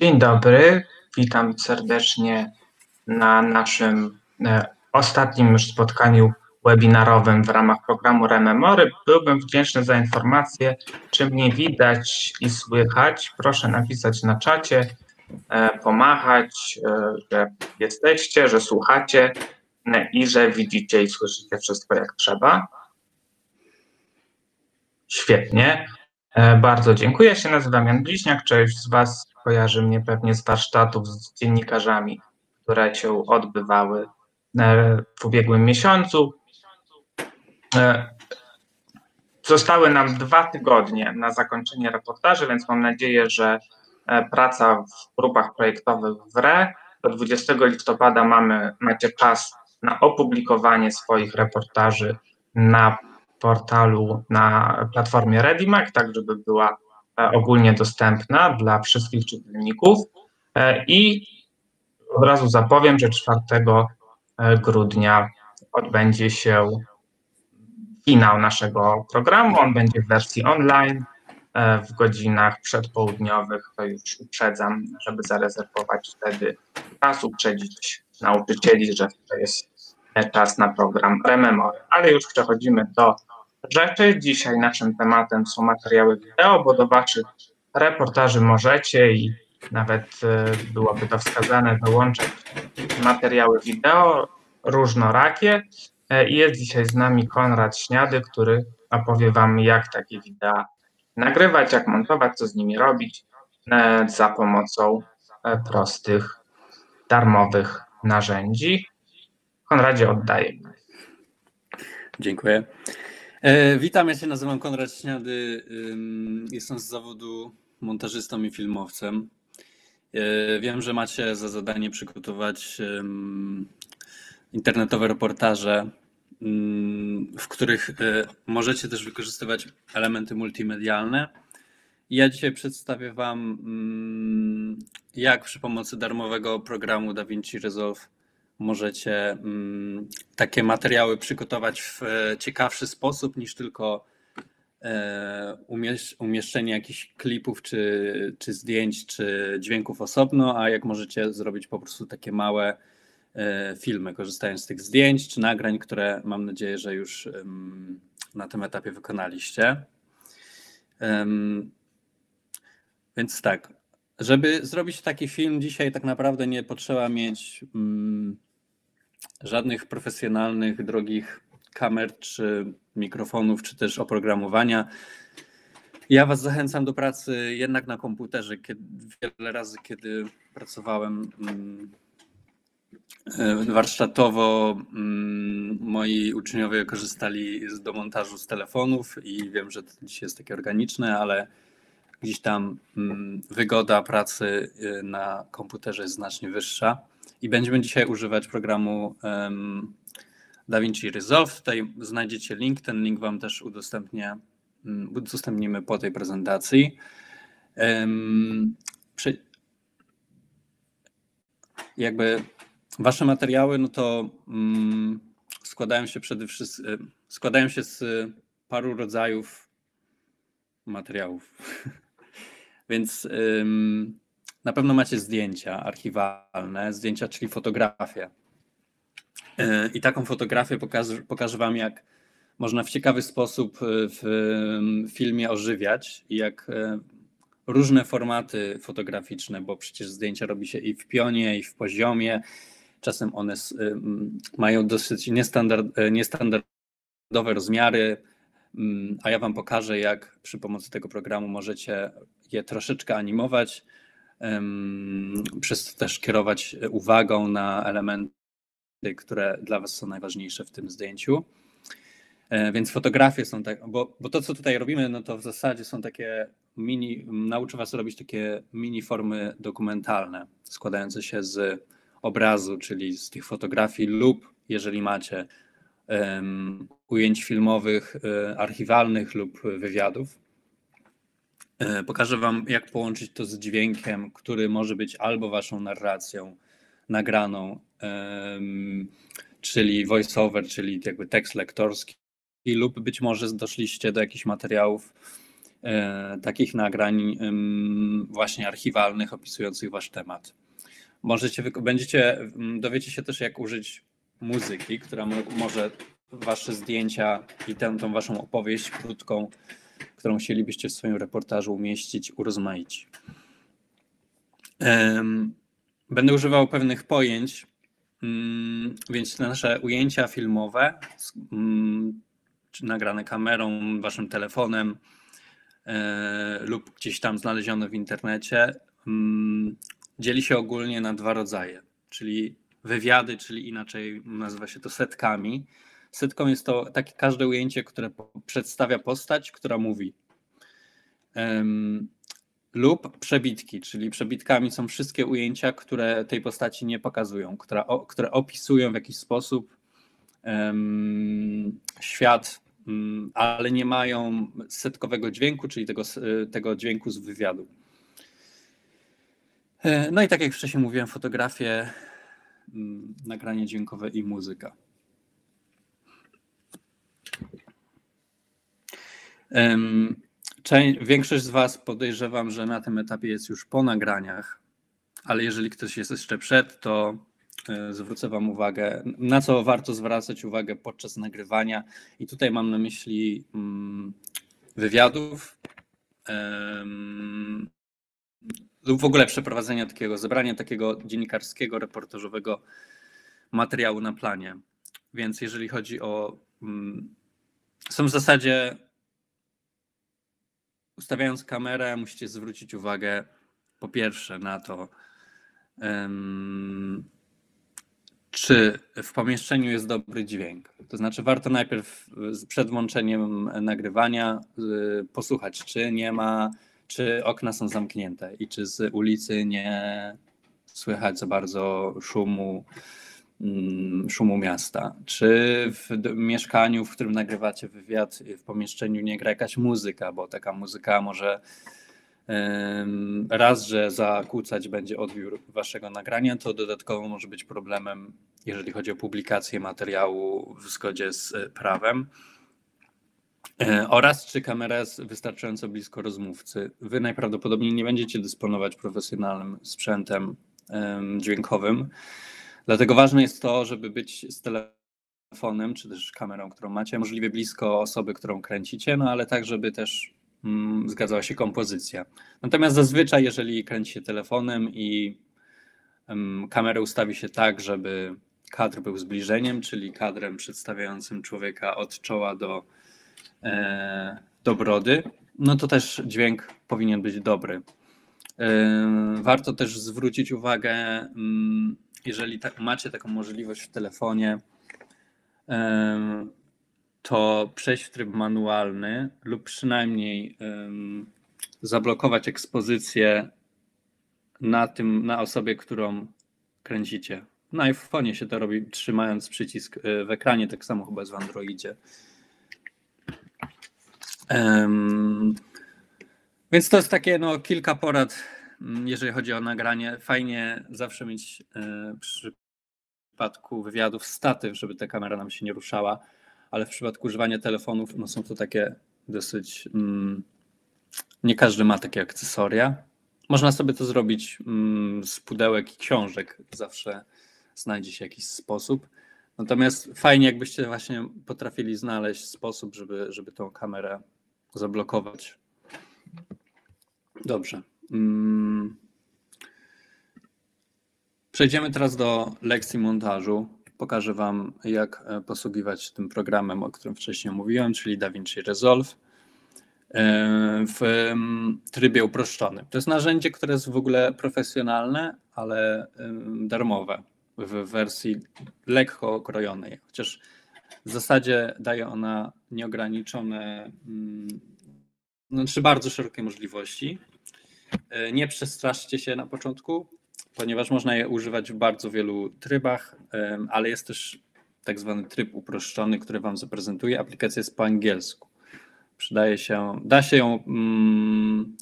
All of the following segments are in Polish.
Dzień dobry, witam serdecznie na naszym e, ostatnim już spotkaniu webinarowym w ramach programu Rememory. Byłbym wdzięczny za informację, czy mnie widać i słychać. Proszę napisać na czacie, e, pomachać, e, że jesteście, że słuchacie i że widzicie i słyszycie wszystko jak trzeba. Świetnie. Bardzo dziękuję. Ja się nazywam Jan Bliźniak. Część z Was kojarzy mnie pewnie z warsztatów z dziennikarzami, które się odbywały e, w ubiegłym miesiącu. E, zostały nam dwa tygodnie na zakończenie reportaży, więc mam nadzieję, że e, praca w grupach projektowych w RE. Do 20 listopada mamy, macie czas na opublikowanie swoich reportaży na portalu, na platformie ReadyMac, tak żeby była ogólnie dostępna dla wszystkich czytelników e, i od razu zapowiem, że 4 e, grudnia odbędzie się finał naszego programu. On będzie w wersji online w godzinach przedpołudniowych. To już uprzedzam, żeby zarezerwować wtedy czas, uprzedzić nauczycieli, że to jest czas na program Rememory. Ale już przechodzimy do rzeczy. Dzisiaj naszym tematem są materiały wideo, bo do Waszych reportaży możecie i nawet e, byłoby to wskazane dołączać materiały wideo różnorakie. E, I jest dzisiaj z nami Konrad Śniady, który opowie Wam, jak takie wideo nagrywać, jak montować, co z nimi robić e, za pomocą prostych, darmowych narzędzi. Konradzie, oddaję. Dziękuję. E, witam, ja się nazywam Konrad Śniady. Jestem z zawodu montażystą i filmowcem. E, wiem, że macie za zadanie przygotować internetowe reportaże, w których e, możecie też wykorzystywać elementy multimedialne. Ja dzisiaj przedstawię Wam, jak przy pomocy darmowego programu DaVinci Resolve możecie mm, takie materiały przygotować w e, ciekawszy sposób niż tylko e, umieszczenie jakichś klipów, czy, czy zdjęć, czy dźwięków osobno, a jak możecie zrobić po prostu takie małe e, filmy, korzystając z tych zdjęć czy nagrań, które mam nadzieję, że już na tym etapie wykonaliście. Więc tak, żeby zrobić taki film dzisiaj tak naprawdę nie potrzeba mieć mm, żadnych profesjonalnych, drogich kamer, czy mikrofonów, czy też oprogramowania. Ja Was zachęcam do pracy jednak na komputerze. Kiedy, wiele razy, kiedy pracowałem mm, e, warsztatowo, mm, moi uczniowie korzystali do montażu z telefonów i wiem, że to dzisiaj jest takie organiczne, ale gdzieś tam mm, wygoda pracy e, na komputerze jest znacznie wyższa. I będziemy dzisiaj używać programu um, DaVinci Resolve. Tutaj znajdziecie link, ten link Wam też udostępnię, um, udostępnimy po tej prezentacji. Um, przy, jakby Wasze materiały, no to um, składają się przede wszystkim, składają się z paru rodzajów materiałów. Więc na pewno macie zdjęcia archiwalne, zdjęcia, czyli fotografie. E, I taką fotografię pokażę, pokażę Wam, jak można w ciekawy sposób e, w filmie ożywiać i jak e, różne formaty fotograficzne, bo przecież zdjęcia robi się i w pionie, i w poziomie. Czasem one mają dosyć niestandard, niestandardowe rozmiary, a ja Wam pokażę, jak przy pomocy tego programu możecie je troszeczkę animować, przez to też kierować uwagą na elementy, które dla Was są najważniejsze w tym zdjęciu. E, więc fotografie są tak, bo, bo to, co tutaj robimy, no to w zasadzie są takie mini, nauczę Was robić takie mini formy dokumentalne, składające się z obrazu, czyli z tych fotografii lub, jeżeli macie, um, ujęć filmowych, e, archiwalnych lub wywiadów. E, pokażę Wam, jak połączyć to z dźwiękiem, który może być albo Waszą narracją nagraną, czyli voiceover, czyli jakby tekst lektorski, lub być może doszliście do jakichś materiałów e, takich nagrań właśnie archiwalnych opisujących wasz temat. Możecie, będziecie, dowiecie się też, jak użyć muzyki, która może wasze zdjęcia i tę tą waszą opowieść krótką, którą chcielibyście w swoim reportażu umieścić, urozmaić. Będę używał pewnych pojęć, mm, więc nasze ujęcia filmowe, mm, czy nagrane kamerą, waszym telefonem e, lub gdzieś tam znalezione w internecie, mm, dzieli się ogólnie na dwa rodzaje, czyli wywiady, czyli inaczej nazywa się to setkami. Setką jest to takie każde ujęcie, które przedstawia postać, która mówi. Um, lub przebitki, czyli przebitkami są wszystkie ujęcia, które tej postaci nie pokazują, które, które opisują w jakiś sposób um, świat, um, ale nie mają setkowego dźwięku, czyli tego, tego dźwięku z wywiadu. E, no i tak jak wcześniej mówiłem, fotografie, mm, nagranie dźwiękowe i muzyka. Większość z Was podejrzewam, że na tym etapie jest już po nagraniach, ale jeżeli ktoś jest jeszcze przed, to e, zwrócę Wam uwagę, na co warto zwracać uwagę podczas nagrywania. I tutaj mam na myśli mm, wywiadów lub w ogóle przeprowadzenia takiego, zebrania takiego dziennikarskiego, reportażowego materiału na planie. Więc jeżeli chodzi o. Mm, są w zasadzie. Ustawiając kamerę, musicie zwrócić uwagę po pierwsze na to, czy w pomieszczeniu jest dobry dźwięk. To znaczy, warto najpierw przed włączeniem nagrywania y, posłuchać, czy nie ma czy okna są zamknięte i czy z ulicy nie słychać za bardzo szumu, szumu miasta? Czy w mieszkaniu, w którym nagrywacie wywiad, w pomieszczeniu nie gra jakaś muzyka, bo taka muzyka może raz, że zakłócać będzie odbiór waszego nagrania, to dodatkowo może być problemem, jeżeli chodzi o publikację materiału w zgodzie z prawem. E, oraz czy kamera jest wystarczająco blisko rozmówcy. Wy najprawdopodobniej nie będziecie dysponować profesjonalnym sprzętem dźwiękowym. Dlatego ważne jest to, żeby być z telefonem, czy też kamerą, którą macie, możliwie blisko osoby, którą kręcicie, no ale tak, żeby też mm, zgadzała się kompozycja. Natomiast zazwyczaj, jeżeli kręci się telefonem i um, kamerę ustawi się tak, żeby kadr był zbliżeniem, czyli kadrem przedstawiającym człowieka od czoła do E, do brody, no to też dźwięk powinien być dobry. E, warto też zwrócić uwagę, mm, jeżeli macie taką możliwość w telefonie, e, to przejść w tryb manualny lub przynajmniej zablokować ekspozycję na, tym, na osobie, którą kręcicie. Na się to robi trzymając przycisk w ekranie, tak samo chyba jest w Androidzie. Więc to jest takie no, kilka porad, jeżeli chodzi o nagranie. Fajnie zawsze mieć e, przy przypadku wywiadów statyw, żeby ta kamera nam się nie ruszała, ale w przypadku używania telefonów no, są to takie dosyć. Mm, nie każdy ma takie akcesoria. Można sobie to zrobić mm, z pudełek i książek, zawsze znajdzie się jakiś sposób. Natomiast fajnie, jakbyście właśnie potrafili znaleźć sposób, żeby, żeby tą kamerę zablokować. Dobrze. Mm. Przejdziemy teraz do lekcji montażu. Pokażę Wam, jak e, posługiwać tym programem, o którym wcześniej mówiłem, czyli DaVinci Resolve e, w mm, trybie uproszczonym. To jest narzędzie, które jest w ogóle profesjonalne, ale darmowe w wersji lekko okrojonej, chociaż w zasadzie daje ona nieograniczone, mm, znaczy bardzo szerokie możliwości. E, nie przestraszcie się na początku, ponieważ można je używać w bardzo wielu trybach, ale jest też tak zwany tryb uproszczony, który Wam zaprezentuję. Aplikacja jest po angielsku. Przydaje się, da się ją. Hmm,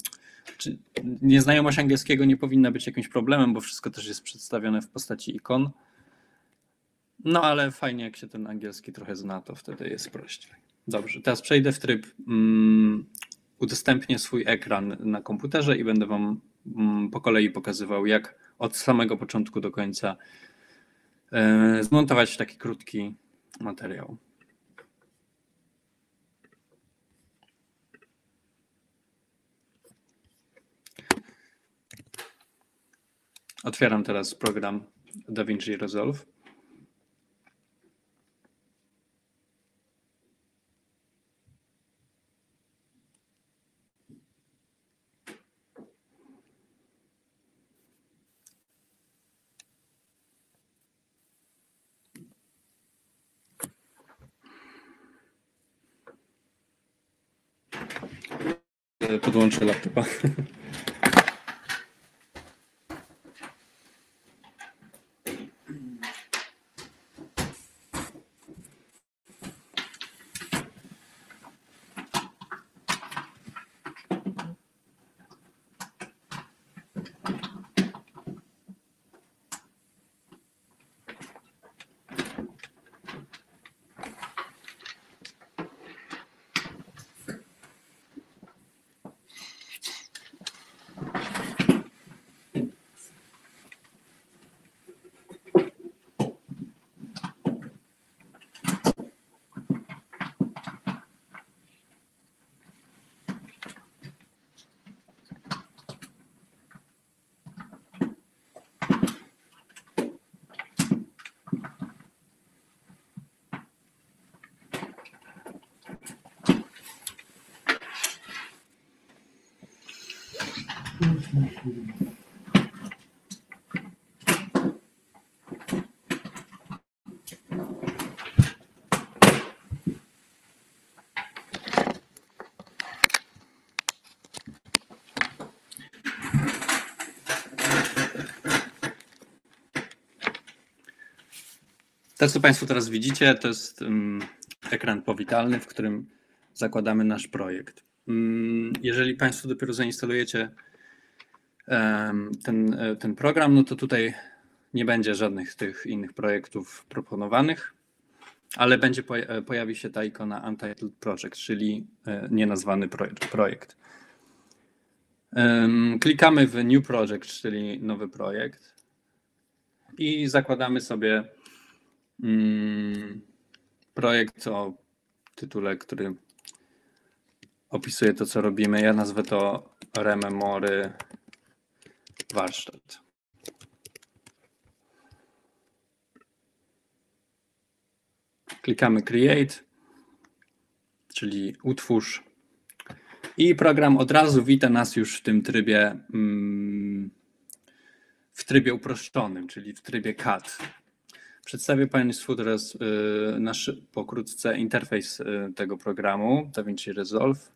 nieznajomość angielskiego nie powinna być jakimś problemem, bo wszystko też jest przedstawione w postaci ikon. No ale fajnie, jak się ten angielski trochę zna, to wtedy jest prościej. Dobrze, teraz przejdę w tryb mm, udostępnię swój ekran na komputerze i będę Wam mm, po kolei pokazywał, jak od samego początku do końca e, zmontować taki krótki materiał. Otwieram teraz program DaVinci Resolve. Podłączę laptopa. To, co Państwo teraz widzicie, to jest ekran powitalny, w którym zakładamy nasz projekt. Um, jeżeli Państwo dopiero zainstalujecie ten, ten program, no to tutaj nie będzie żadnych tych innych projektów proponowanych, ale będzie pojawi się ta ikona Untitled Project, czyli nienazwany projekt. Klikamy w New Project, czyli nowy projekt i zakładamy sobie Mm, projekt o tytule, który opisuje to, co robimy. Ja nazwę to Rememory Warsztat. Klikamy Create, czyli utwórz. I program od razu wita nas już w tym trybie, mm, w trybie uproszczonym, czyli w trybie CAD. Przedstawię Państwu teraz y, nasz pokrótce interfejs y, tego programu DaVinci Resolve.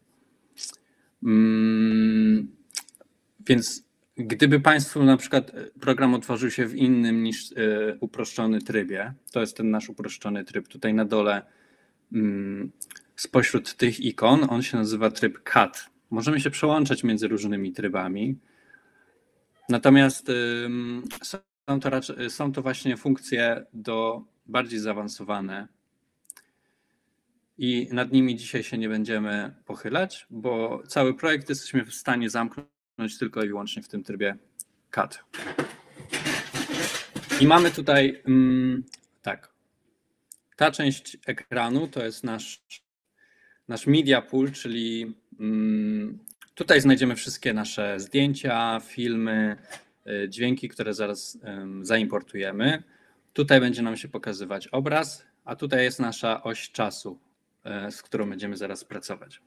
Mm, więc gdyby Państwu na przykład program otworzył się w innym niż y, uproszczony trybie, to jest ten nasz uproszczony tryb. Tutaj na dole mm, spośród tych ikon on się nazywa tryb CAD. Możemy się przełączać między różnymi trybami. Natomiast są to, raczej, są to właśnie funkcje do bardziej zaawansowane i nad nimi dzisiaj się nie będziemy pochylać, bo cały projekt jesteśmy w stanie zamknąć tylko i wyłącznie w tym trybie CAD. I mamy tutaj mm, tak. Ta część ekranu to jest nasz, nasz media pool, czyli mm, tutaj znajdziemy wszystkie nasze zdjęcia, filmy, dźwięki, które zaraz zaimportujemy. Tutaj będzie nam się pokazywać obraz, a tutaj jest nasza oś czasu, e, z którą będziemy zaraz pracować.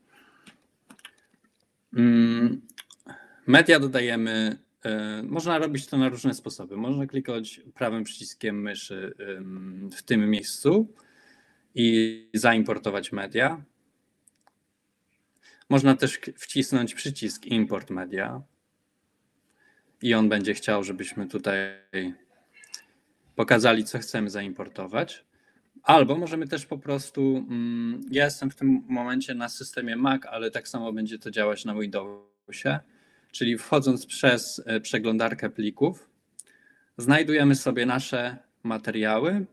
Mm, media dodajemy. E, można robić to na różne sposoby. Można klikać prawym przyciskiem myszy w tym miejscu i zaimportować media. Można też wcisnąć przycisk import media i on będzie chciał, żebyśmy tutaj pokazali, co chcemy zaimportować. Albo możemy też po prostu, mm, ja jestem w tym momencie na systemie Mac, ale tak samo będzie to działać na Windowsie, czyli wchodząc przez e, przeglądarkę plików, znajdujemy sobie nasze materiały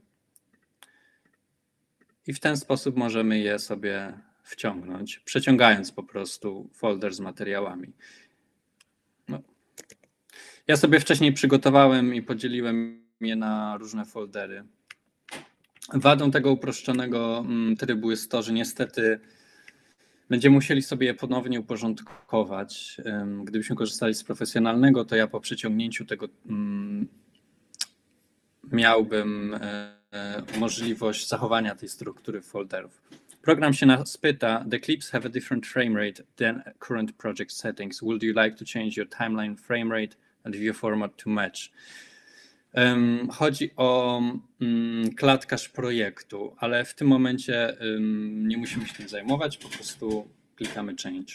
i w ten sposób możemy je sobie wciągnąć, przeciągając po prostu folder z materiałami. Ja sobie wcześniej przygotowałem i podzieliłem je na różne foldery. Wadą tego uproszczonego mm, trybu jest to, że niestety będziemy musieli sobie je ponownie uporządkować. Gdybyśmy korzystali z profesjonalnego, to ja po przeciągnięciu tego mm, miałbym e, możliwość zachowania tej struktury folderów. Program się nas pyta, the clips have a different frame rate than current project settings. Would you like to change your timeline frame rate view format to match? Chodzi o um, klatkarz projektu, ale w tym momencie nie musimy się tym zajmować, po prostu klikamy change.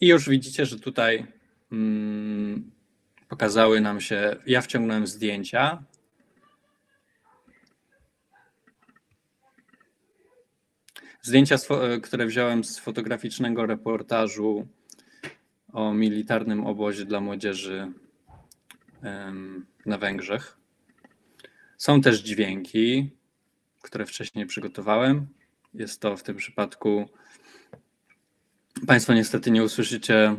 I już widzicie, że tutaj mm, pokazały nam się, ja wciągnąłem zdjęcia, Zdjęcia, które wziąłem z fotograficznego reportażu o militarnym obozie dla młodzieży na Węgrzech. Są też dźwięki, które wcześniej przygotowałem. Jest to w tym przypadku. Państwo niestety nie usłyszycie,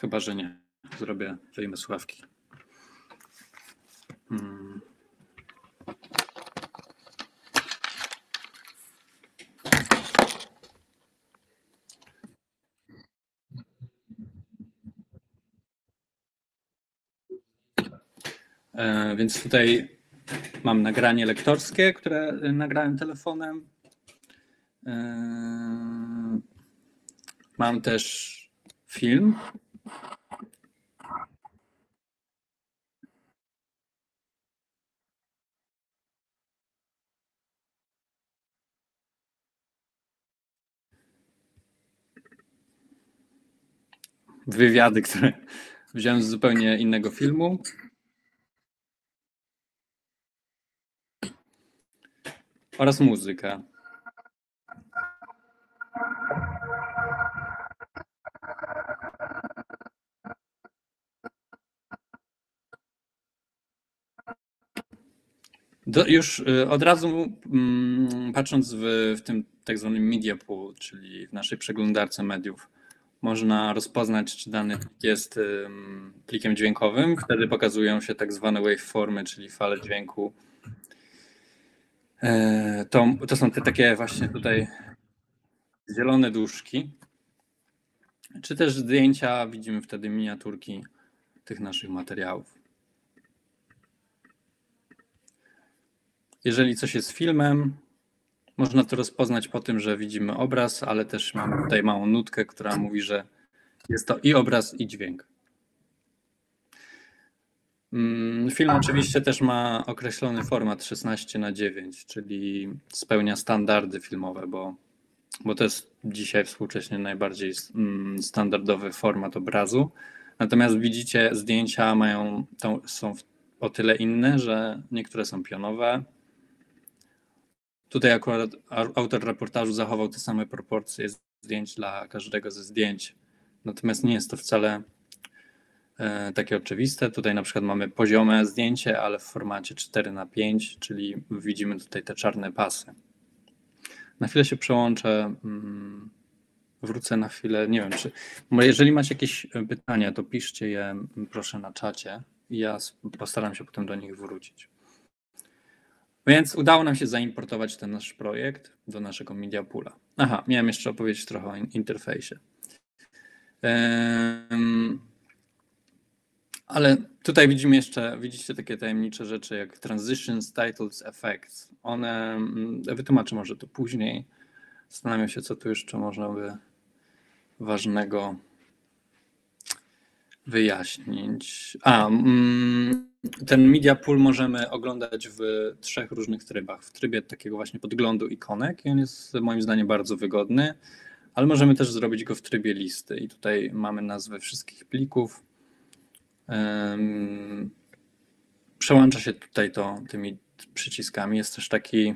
chyba że nie. Zrobię, wyjmę słuchawki. Hmm. Więc tutaj mam nagranie lektorskie, które nagrałem telefonem. E, mam też film. Wywiady, które wziąłem z zupełnie innego filmu. Oraz muzyka. Do, już y, od razu mm, patrząc w, w tym tak zwanym media pool, czyli w naszej przeglądarce mediów, można rozpoznać, czy dany jest plikiem dźwiękowym. Wtedy pokazują się tak zwane waveformy, czyli fale dźwięku to, to są te takie właśnie tutaj zielone duszki. Czy też zdjęcia, widzimy wtedy miniaturki tych naszych materiałów. Jeżeli coś jest filmem, można to rozpoznać po tym, że widzimy obraz, ale też mamy tutaj małą nutkę, która mówi, że jest to i obraz, i dźwięk. Mm, film oczywiście też ma określony format 16 na 9, czyli spełnia standardy filmowe, bo, bo to jest dzisiaj współcześnie najbardziej mm, standardowy format obrazu. Natomiast widzicie, zdjęcia mają, są o tyle inne, że niektóre są pionowe. Tutaj akurat autor reportażu zachował te same proporcje zdjęć dla każdego ze zdjęć. Natomiast nie jest to wcale takie oczywiste. Tutaj na przykład mamy poziome zdjęcie, ale w formacie 4 na 5 czyli widzimy tutaj te czarne pasy. Na chwilę się przełączę, mm, wrócę na chwilę, nie wiem, czy jeżeli macie jakieś pytania, to piszcie je proszę na czacie i ja postaram się potem do nich wrócić. Więc udało nam się zaimportować ten nasz projekt do naszego Media Poola. Aha, miałem jeszcze opowiedzieć trochę o interfejsie. Ale tutaj widzimy jeszcze, widzicie takie tajemnicze rzeczy jak transitions, titles, effects. One, mm, wytłumaczę może to później. Zastanawiam się, co tu jeszcze można by ważnego wyjaśnić. A, mm, ten media pool możemy oglądać w trzech różnych trybach. W trybie takiego właśnie podglądu ikonek i on jest moim zdaniem bardzo wygodny, ale możemy też zrobić go w trybie listy i tutaj mamy nazwę wszystkich plików Przełącza się tutaj to tymi przyciskami. Jest też taki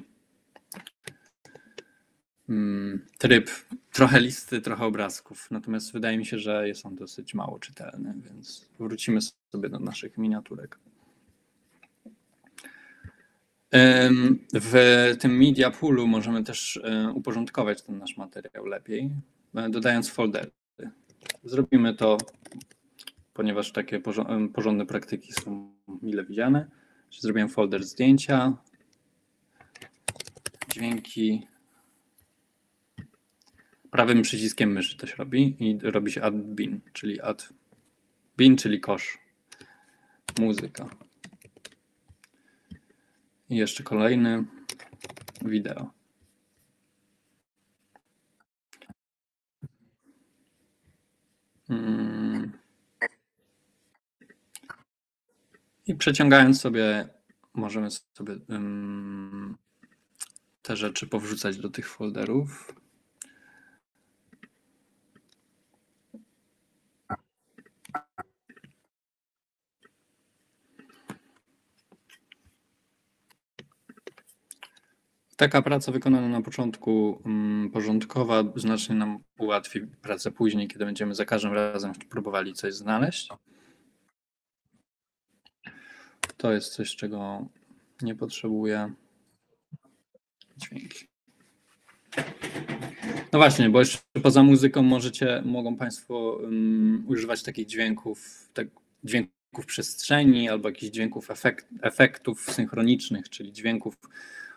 mm, tryb trochę listy, trochę obrazków. Natomiast wydaje mi się, że jest on dosyć mało czytelny, więc wrócimy sobie do naszych miniaturek. W tym media poolu możemy też e, uporządkować ten nasz materiał lepiej, e, dodając foldery. Zrobimy to, ponieważ takie porządne praktyki są mile widziane. Zrobiłem folder zdjęcia, dźwięki. Prawym przyciskiem myszy też robi i robi się add bin, czyli add bin, czyli kosz. Muzyka. I jeszcze kolejny wideo. Mm. I przeciągając sobie, możemy sobie ym, te rzeczy powrzucać do tych folderów. Taka praca wykonana na początku porządkowa znacznie nam ułatwi pracę później, kiedy będziemy za każdym razem próbowali coś znaleźć. To jest coś, czego nie potrzebuję. Dźwięki. No właśnie, bo jeszcze poza muzyką możecie, mogą Państwo um, używać takich dźwięków, tak, dźwięków przestrzeni albo jakichś dźwięków efekt, efektów synchronicznych, czyli dźwięków,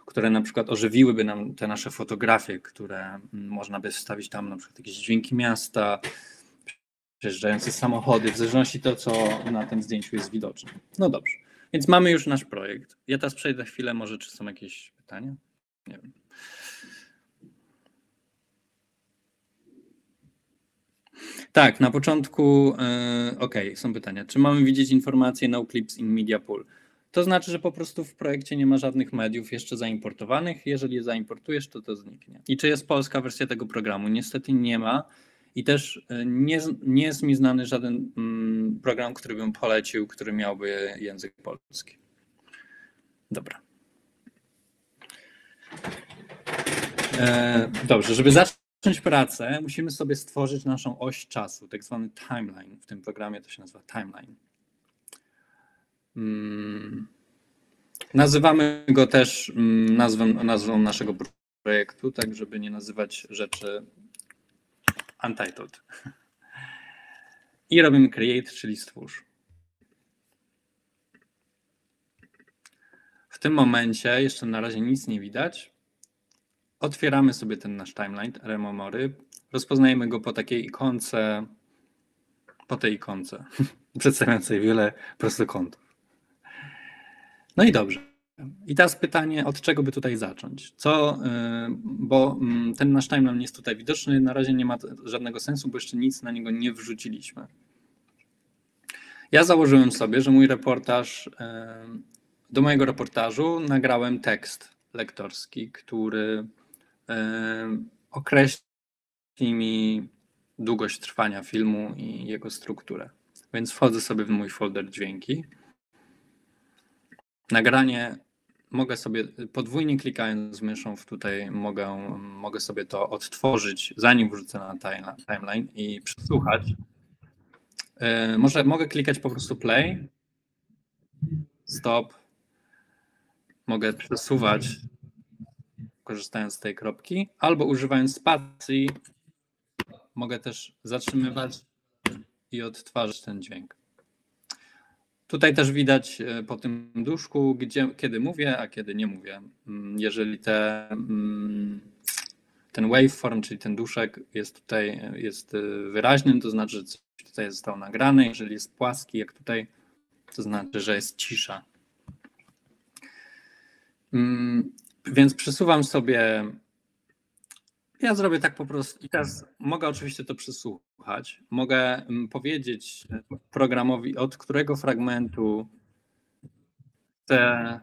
które na przykład ożywiłyby nam te nasze fotografie, które można by wstawić tam na przykład jakieś dźwięki miasta, przejeżdżające samochody, w zależności to, co na tym zdjęciu jest widoczne. No dobrze, więc mamy już nasz projekt. Ja teraz przejdę chwilę, może czy są jakieś pytania? Nie wiem. Tak, na początku, yy, ok, są pytania. Czy mamy widzieć informacje no clips in media pool? To znaczy, że po prostu w projekcie nie ma żadnych mediów jeszcze zaimportowanych. Jeżeli je zaimportujesz, to to zniknie. I czy jest polska wersja tego programu? Niestety nie ma. I też nie, nie jest mi znany żaden mm, program, który bym polecił, który miałby język polski. Dobra. E, dobrze, żeby zacząć pracę, musimy sobie stworzyć naszą oś czasu, tak zwany timeline. W tym programie to się nazywa timeline. Hmm. Nazywamy go też nazwą, nazwą naszego projektu, tak żeby nie nazywać rzeczy untitled. I robimy create, czyli stwórz. W tym momencie jeszcze na razie nic nie widać. Otwieramy sobie ten nasz timeline Remomory. Rozpoznajemy go po takiej ikonce, po tej ikonce, przedstawiającej wiele prostokątów. No i dobrze. I teraz pytanie, od czego by tutaj zacząć? Co, bo ten nasz timeline jest tutaj widoczny, na razie nie ma żadnego sensu, bo jeszcze nic na niego nie wrzuciliśmy. Ja założyłem sobie, że mój reportaż, do mojego reportażu nagrałem tekst lektorski, który określi mi długość trwania filmu i jego strukturę. Więc wchodzę sobie w mój folder dźwięki. Nagranie mogę sobie podwójnie klikając myszą w tutaj mogę, mogę sobie to odtworzyć zanim wrzucę na timeline i przesłuchać. Może mogę klikać po prostu play, stop. Mogę przesuwać korzystając z tej kropki, albo używając spacji mogę też zatrzymywać i odtwarzać ten dźwięk. Tutaj też widać po tym duszku, gdzie, kiedy mówię, a kiedy nie mówię. Jeżeli te, ten waveform, czyli ten duszek jest tutaj jest wyraźny, to znaczy, że coś tutaj zostało nagrane. Jeżeli jest płaski, jak tutaj, to znaczy, że jest cisza. Więc przesuwam sobie. Ja zrobię tak po prostu. I teraz mogę oczywiście to Mogę powiedzieć programowi, od którego fragmentu chcę,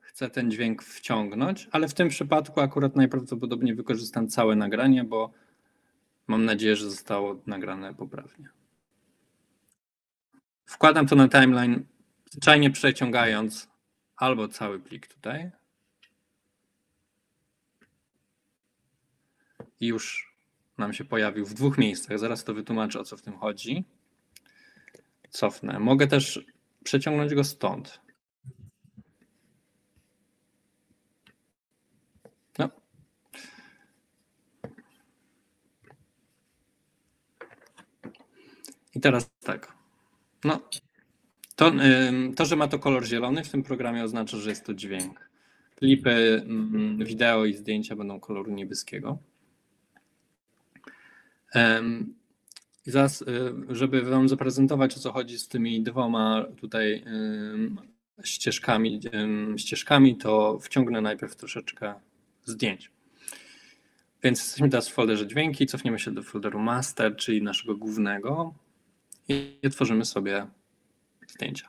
chcę ten dźwięk wciągnąć, ale w tym przypadku akurat najprawdopodobniej wykorzystam całe nagranie, bo mam nadzieję, że zostało nagrane poprawnie. Wkładam to na timeline, zwyczajnie przeciągając albo cały plik tutaj. I już nam się pojawił w dwóch miejscach. Zaraz to wytłumaczę, o co w tym chodzi. Cofnę. Mogę też przeciągnąć go stąd. No. I teraz tak. No. To, to, że ma to kolor zielony w tym programie oznacza, że jest to dźwięk. Klipy, mm, wideo i zdjęcia będą koloru niebieskiego. I zaraz, y, żeby Wam zaprezentować, o co chodzi z tymi dwoma tutaj ścieżkami, ścieżkami, to wciągnę najpierw troszeczkę zdjęć. Więc jesteśmy teraz w folderze dźwięki, cofniemy się do folderu master, czyli naszego głównego i tworzymy sobie zdjęcia.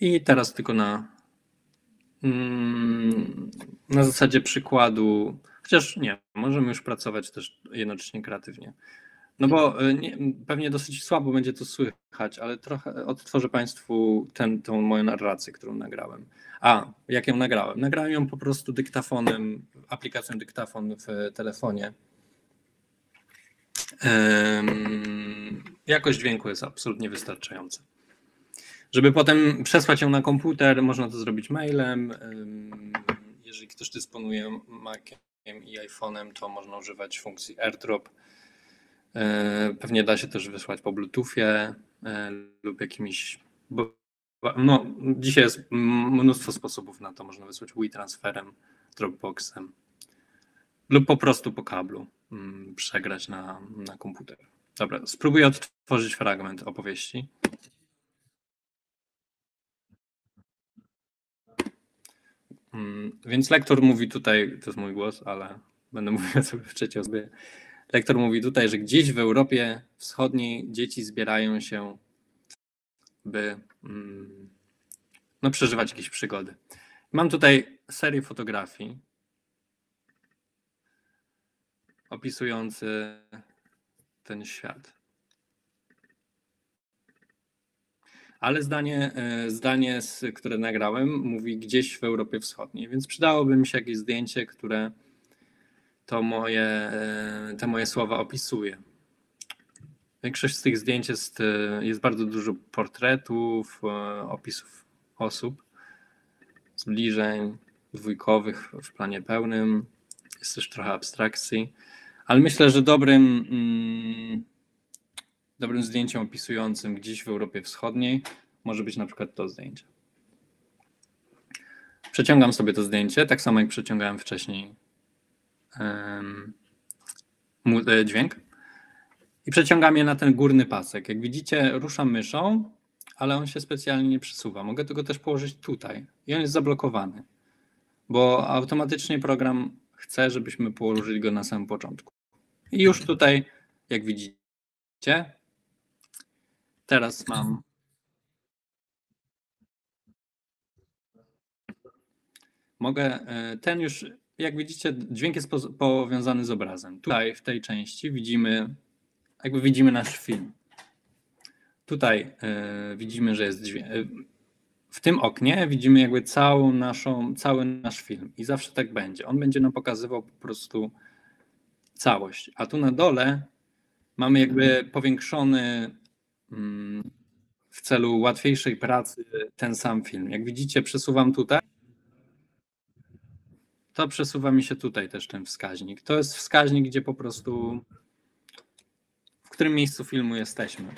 I teraz tylko na, mm, na zasadzie przykładu, chociaż nie, możemy już pracować też jednocześnie kreatywnie. No bo y, nie, pewnie dosyć słabo będzie to słychać, ale trochę odtworzę Państwu ten, tą moją narrację, którą nagrałem. A, jak ją nagrałem? Nagrałem ją po prostu dyktafonem, aplikacją dyktafon w telefonie. Um, jakość dźwięku jest absolutnie wystarczająca. Żeby potem przesłać ją na komputer, można to zrobić mailem. Um, jeżeli ktoś dysponuje Maciem i iPhone'em, to można używać funkcji AirDrop. Um, pewnie da się też wysłać po Bluetoothie lub jakimiś. No, dzisiaj jest mnóstwo sposobów na to. Można wysłać WeTransferem, Dropboxem lub po prostu po kablu przegrać na, na komputer. Dobra, spróbuję odtworzyć fragment opowieści. Więc lektor mówi tutaj, to jest mój głos, ale będę mówił sobie w trzeciej osobie. Lektor mówi tutaj, że gdzieś w Europie Wschodniej dzieci zbierają się, by no, przeżywać jakieś przygody. Mam tutaj serię fotografii opisujący ten świat. Ale zdanie, zdanie, które nagrałem, mówi gdzieś w Europie Wschodniej, więc przydałoby mi się jakieś zdjęcie, które to moje, te moje słowa opisuje. Większość z tych zdjęć jest, jest bardzo dużo portretów, opisów osób, zbliżeń dwójkowych w planie pełnym. Jest też trochę abstrakcji. Ale myślę, że dobrym, mm, dobrym zdjęciem opisującym gdzieś w Europie Wschodniej może być na przykład to zdjęcie. Przeciągam sobie to zdjęcie, tak samo jak przeciągałem wcześniej um, dźwięk. I przeciągam je na ten górny pasek. Jak widzicie, ruszam myszą, ale on się specjalnie nie przesuwa. Mogę tego też położyć tutaj i on jest zablokowany, bo automatycznie program chce, żebyśmy położyli go na samym początku. I już tutaj, jak widzicie, teraz mam mogę, e, ten już, jak widzicie, dźwięk jest powiązany z obrazem. Tutaj w tej części widzimy, jakby widzimy nasz film. Tutaj y, widzimy, że jest dźwięk. E, w tym oknie widzimy jakby całą naszą, cały nasz film i zawsze tak będzie. On będzie nam pokazywał po prostu całość. A tu na dole mamy jakby powiększony w celu łatwiejszej pracy ten sam film. Jak widzicie, przesuwam tutaj. To przesuwa mi się tutaj też ten wskaźnik. To jest wskaźnik, gdzie po prostu w którym miejscu filmu jesteśmy.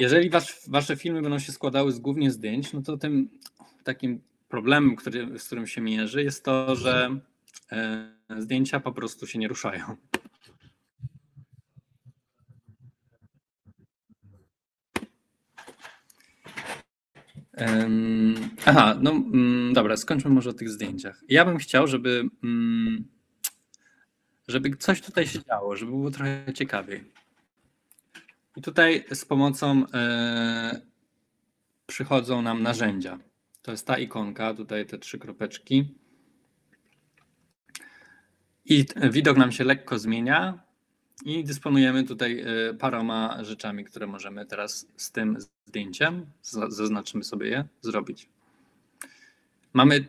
Jeżeli was, wasze filmy będą się składały z głównie zdjęć, no to tym takim problemem, który, z którym się mierzy, jest to, że E, zdjęcia po prostu się nie ruszają. Aha, no mm, dobra, skończmy może o tych zdjęciach. Ja bym chciał, żeby, mm, żeby coś tutaj się działo, żeby było trochę ciekawiej. I tutaj z pomocą e, przychodzą nam narzędzia. To jest ta ikonka, tutaj te trzy kropeczki. I widok nam się lekko zmienia i dysponujemy tutaj e, paroma rzeczami, które możemy teraz z tym zdjęciem, zaznaczymy sobie je, zrobić. Mamy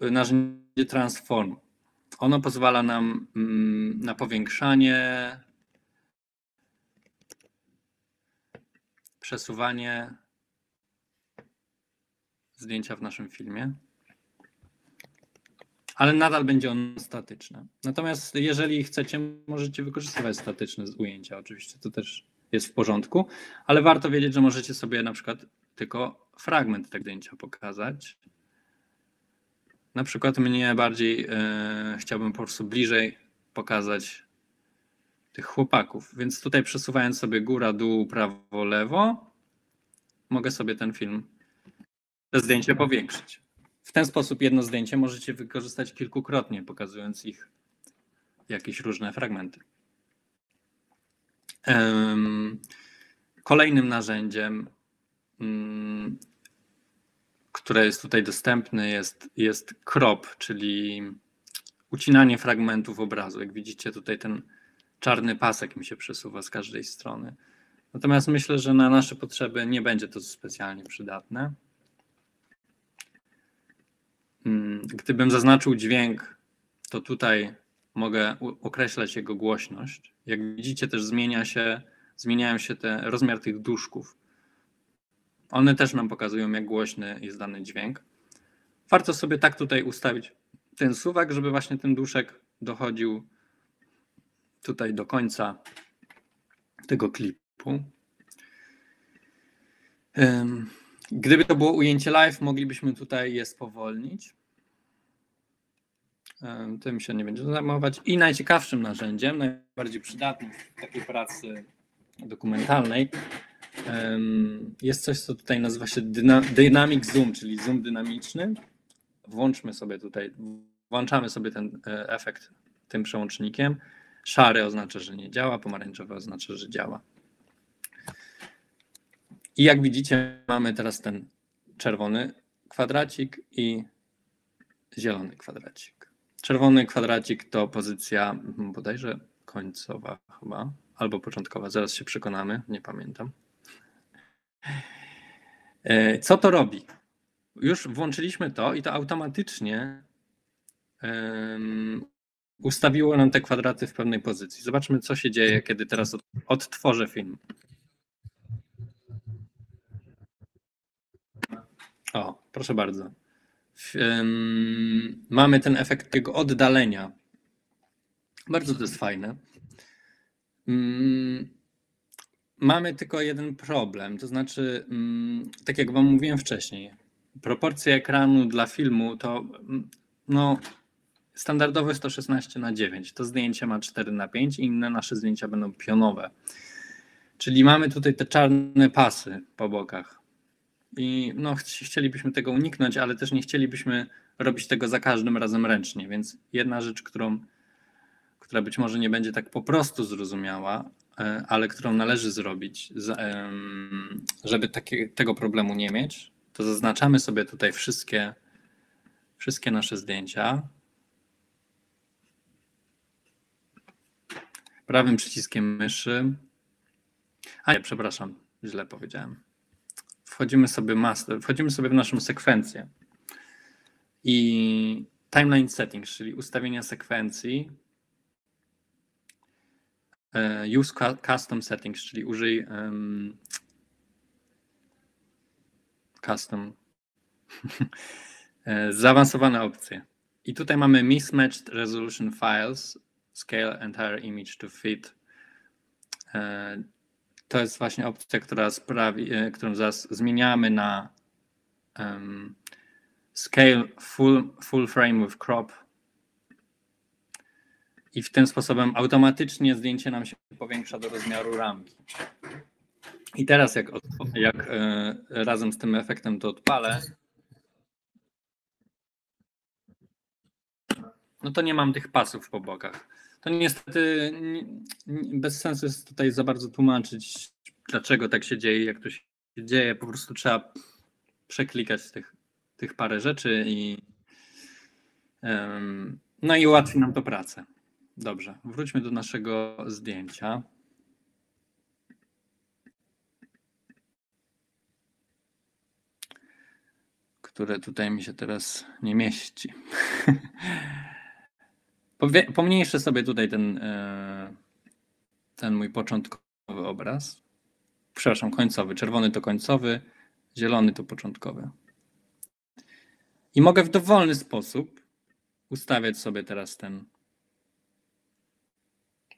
narzędzie Transform. Ono pozwala nam mm, na powiększanie, przesuwanie zdjęcia w naszym filmie. Ale nadal będzie on statyczny. Natomiast jeżeli chcecie, możecie wykorzystywać statyczne ujęcia, oczywiście to też jest w porządku, ale warto wiedzieć, że możecie sobie na przykład tylko fragment tego zdjęcia pokazać. Na przykład mnie bardziej e, chciałbym po prostu bliżej pokazać tych chłopaków, więc tutaj przesuwając sobie góra, dół, prawo, lewo, mogę sobie ten film, to zdjęcie powiększyć. W ten sposób jedno zdjęcie możecie wykorzystać kilkukrotnie, pokazując ich jakieś różne fragmenty. Kolejnym narzędziem, mm, które jest tutaj dostępne, jest, jest crop, czyli ucinanie fragmentów obrazu. Jak widzicie, tutaj ten czarny pasek mi się przesuwa z każdej strony. Natomiast myślę, że na nasze potrzeby nie będzie to specjalnie przydatne. Mm, gdybym zaznaczył dźwięk, to tutaj mogę określać jego głośność. Jak widzicie, też zmienia się, zmieniają się te rozmiar tych duszków. One też nam pokazują, jak głośny jest dany dźwięk. Warto sobie tak tutaj ustawić ten suwak, żeby właśnie ten duszek dochodził tutaj do końca tego klipu. Gdyby to było ujęcie live, moglibyśmy tutaj je spowolnić. Tym się nie będziemy zajmować. I najciekawszym narzędziem, najbardziej przydatnym w takiej pracy dokumentalnej, jest coś, co tutaj nazywa się Dynamic Zoom, czyli zoom dynamiczny. Włączmy sobie tutaj, włączamy sobie ten e, efekt tym przełącznikiem. Szary oznacza, że nie działa, pomarańczowy oznacza, że działa. I jak widzicie, mamy teraz ten czerwony kwadracik i zielony kwadracik. Czerwony kwadracik to pozycja hmm, bodajże końcowa chyba, albo początkowa. Zaraz się przekonamy, nie pamiętam. E, co to robi? Już włączyliśmy to i to automatycznie ustawiło nam te kwadraty w pewnej pozycji. Zobaczmy, co się dzieje, kiedy teraz odtworzę film. O, proszę bardzo. Mamy ten efekt tego oddalenia. Bardzo to jest fajne. Mamy tylko jeden problem, to znaczy, tak jak Wam mówiłem wcześniej, proporcja ekranu dla filmu to no, standardowo jest to 16 na 9. To zdjęcie ma 4 na 5 i inne nasze zdjęcia będą pionowe. Czyli mamy tutaj te czarne pasy po bokach. I no, chcielibyśmy tego uniknąć, ale też nie chcielibyśmy robić tego za każdym razem ręcznie. Więc jedna rzecz, którą, która być może nie będzie tak po prostu zrozumiała, e, ale którą należy zrobić, żeby takie, tego problemu nie mieć, to zaznaczamy sobie tutaj wszystkie, wszystkie nasze zdjęcia. Prawym przyciskiem myszy. A nie, przepraszam, źle powiedziałem wchodzimy sobie master, wchodzimy sobie w naszą sekwencję i timeline settings, czyli ustawienia sekwencji, e, use custom settings, czyli użyj um, custom e, zaawansowane opcje. I tutaj mamy mismatched resolution files, scale entire image to fit e, to jest właśnie opcja, która sprawi, e, którą zaraz zmieniamy na um, scale full, full frame with crop. I w ten sposobem automatycznie zdjęcie nam się powiększa do rozmiaru ramki. I teraz jak, jak e, razem z tym efektem to odpalę, no to nie mam tych pasów po bokach. To niestety bez sensu jest tutaj za bardzo tłumaczyć, dlaczego tak się dzieje, jak to się dzieje. Po prostu trzeba przeklikać tych, tych parę rzeczy i no i ułatwi nam to pracę. Dobrze, wróćmy do naszego zdjęcia. Które tutaj mi się teraz nie mieści. Pomniejszę sobie tutaj ten, e, ten mój początkowy obraz. Przepraszam, końcowy. Czerwony to końcowy, zielony to początkowy. I mogę w dowolny sposób ustawiać sobie teraz ten,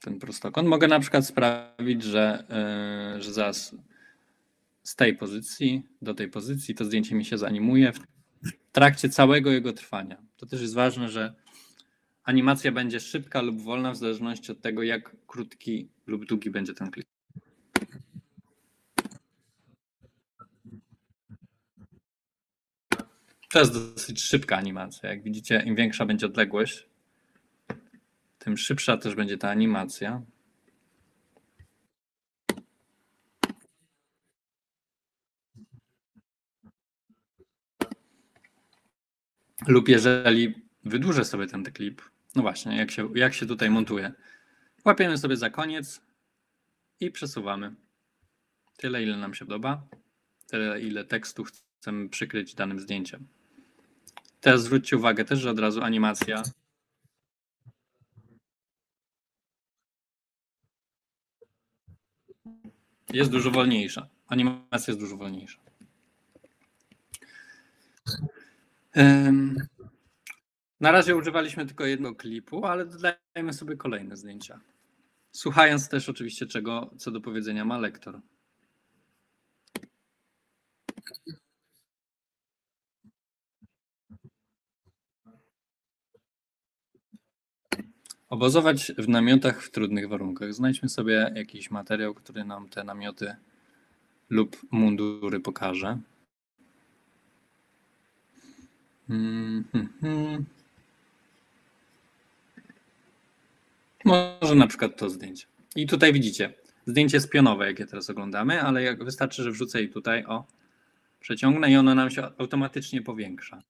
ten prostokąt. Mogę na przykład sprawić, że, yy, że zaraz z tej pozycji do tej pozycji to zdjęcie mi się zanimuje w trakcie całego jego trwania. To też jest ważne, że animacja będzie szybka lub wolna w zależności od tego, jak krótki lub długi będzie ten klip. To jest dosyć szybka animacja. Jak widzicie, im większa będzie odległość, tym szybsza też będzie ta animacja. Lub jeżeli wydłużę sobie ten klip, no właśnie, jak się, jak się tutaj montuje. Łapiemy sobie za koniec i przesuwamy. Tyle, ile nam się podoba, tyle, ile tekstu chcemy przykryć danym zdjęciem. Teraz zwróćcie uwagę też, że od razu animacja jest dużo wolniejsza. Animacja jest dużo wolniejsza. Na razie używaliśmy tylko jednego klipu, ale dodajemy sobie kolejne zdjęcia. Słuchając też oczywiście czego, co do powiedzenia ma lektor. Obozować w namiotach w trudnych warunkach. Znajdźmy sobie jakiś materiał, który nam te namioty lub mundury pokaże. Hmm, hmm, Może na przykład to zdjęcie. I tutaj widzicie, zdjęcie jest pionowe, jakie teraz oglądamy, ale jak wystarczy, że wrzucę jej tutaj, o, przeciągnę i ono nam się automatycznie powiększa.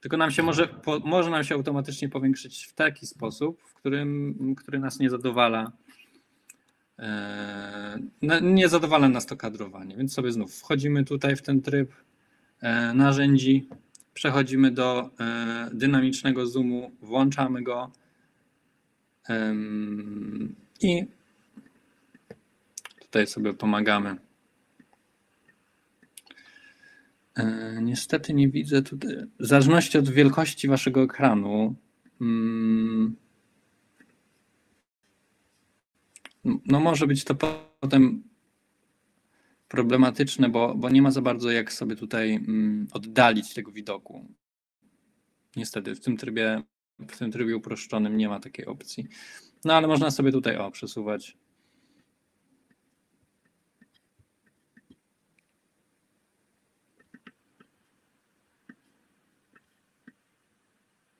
Tylko nam się może, po, może nam się automatycznie powiększyć w taki sposób, w którym, który nas nie zadowala. E, nie zadowala nas to kadrowanie, więc sobie znów wchodzimy tutaj w ten tryb e, narzędzi, przechodzimy do e, dynamicznego zoomu, włączamy go i tutaj sobie pomagamy. E, niestety nie widzę tutaj, w zależności od wielkości waszego ekranu, mm, no może być to potem problematyczne, bo, bo nie ma za bardzo jak sobie tutaj mm, oddalić tego widoku. Niestety w tym trybie, w tym trybie uproszczonym nie ma takiej opcji. No ale można sobie tutaj o przesuwać.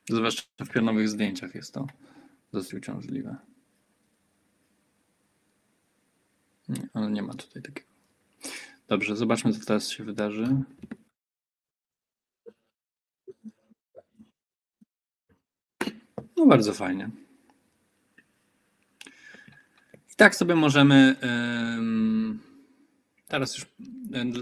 Zwłaszcza w pionowych zdjęciach jest to dosyć uciążliwe. Nie, ale nie ma tutaj takiego. Dobrze, zobaczmy, co teraz się wydarzy. No bardzo fajnie. I tak sobie możemy. Teraz już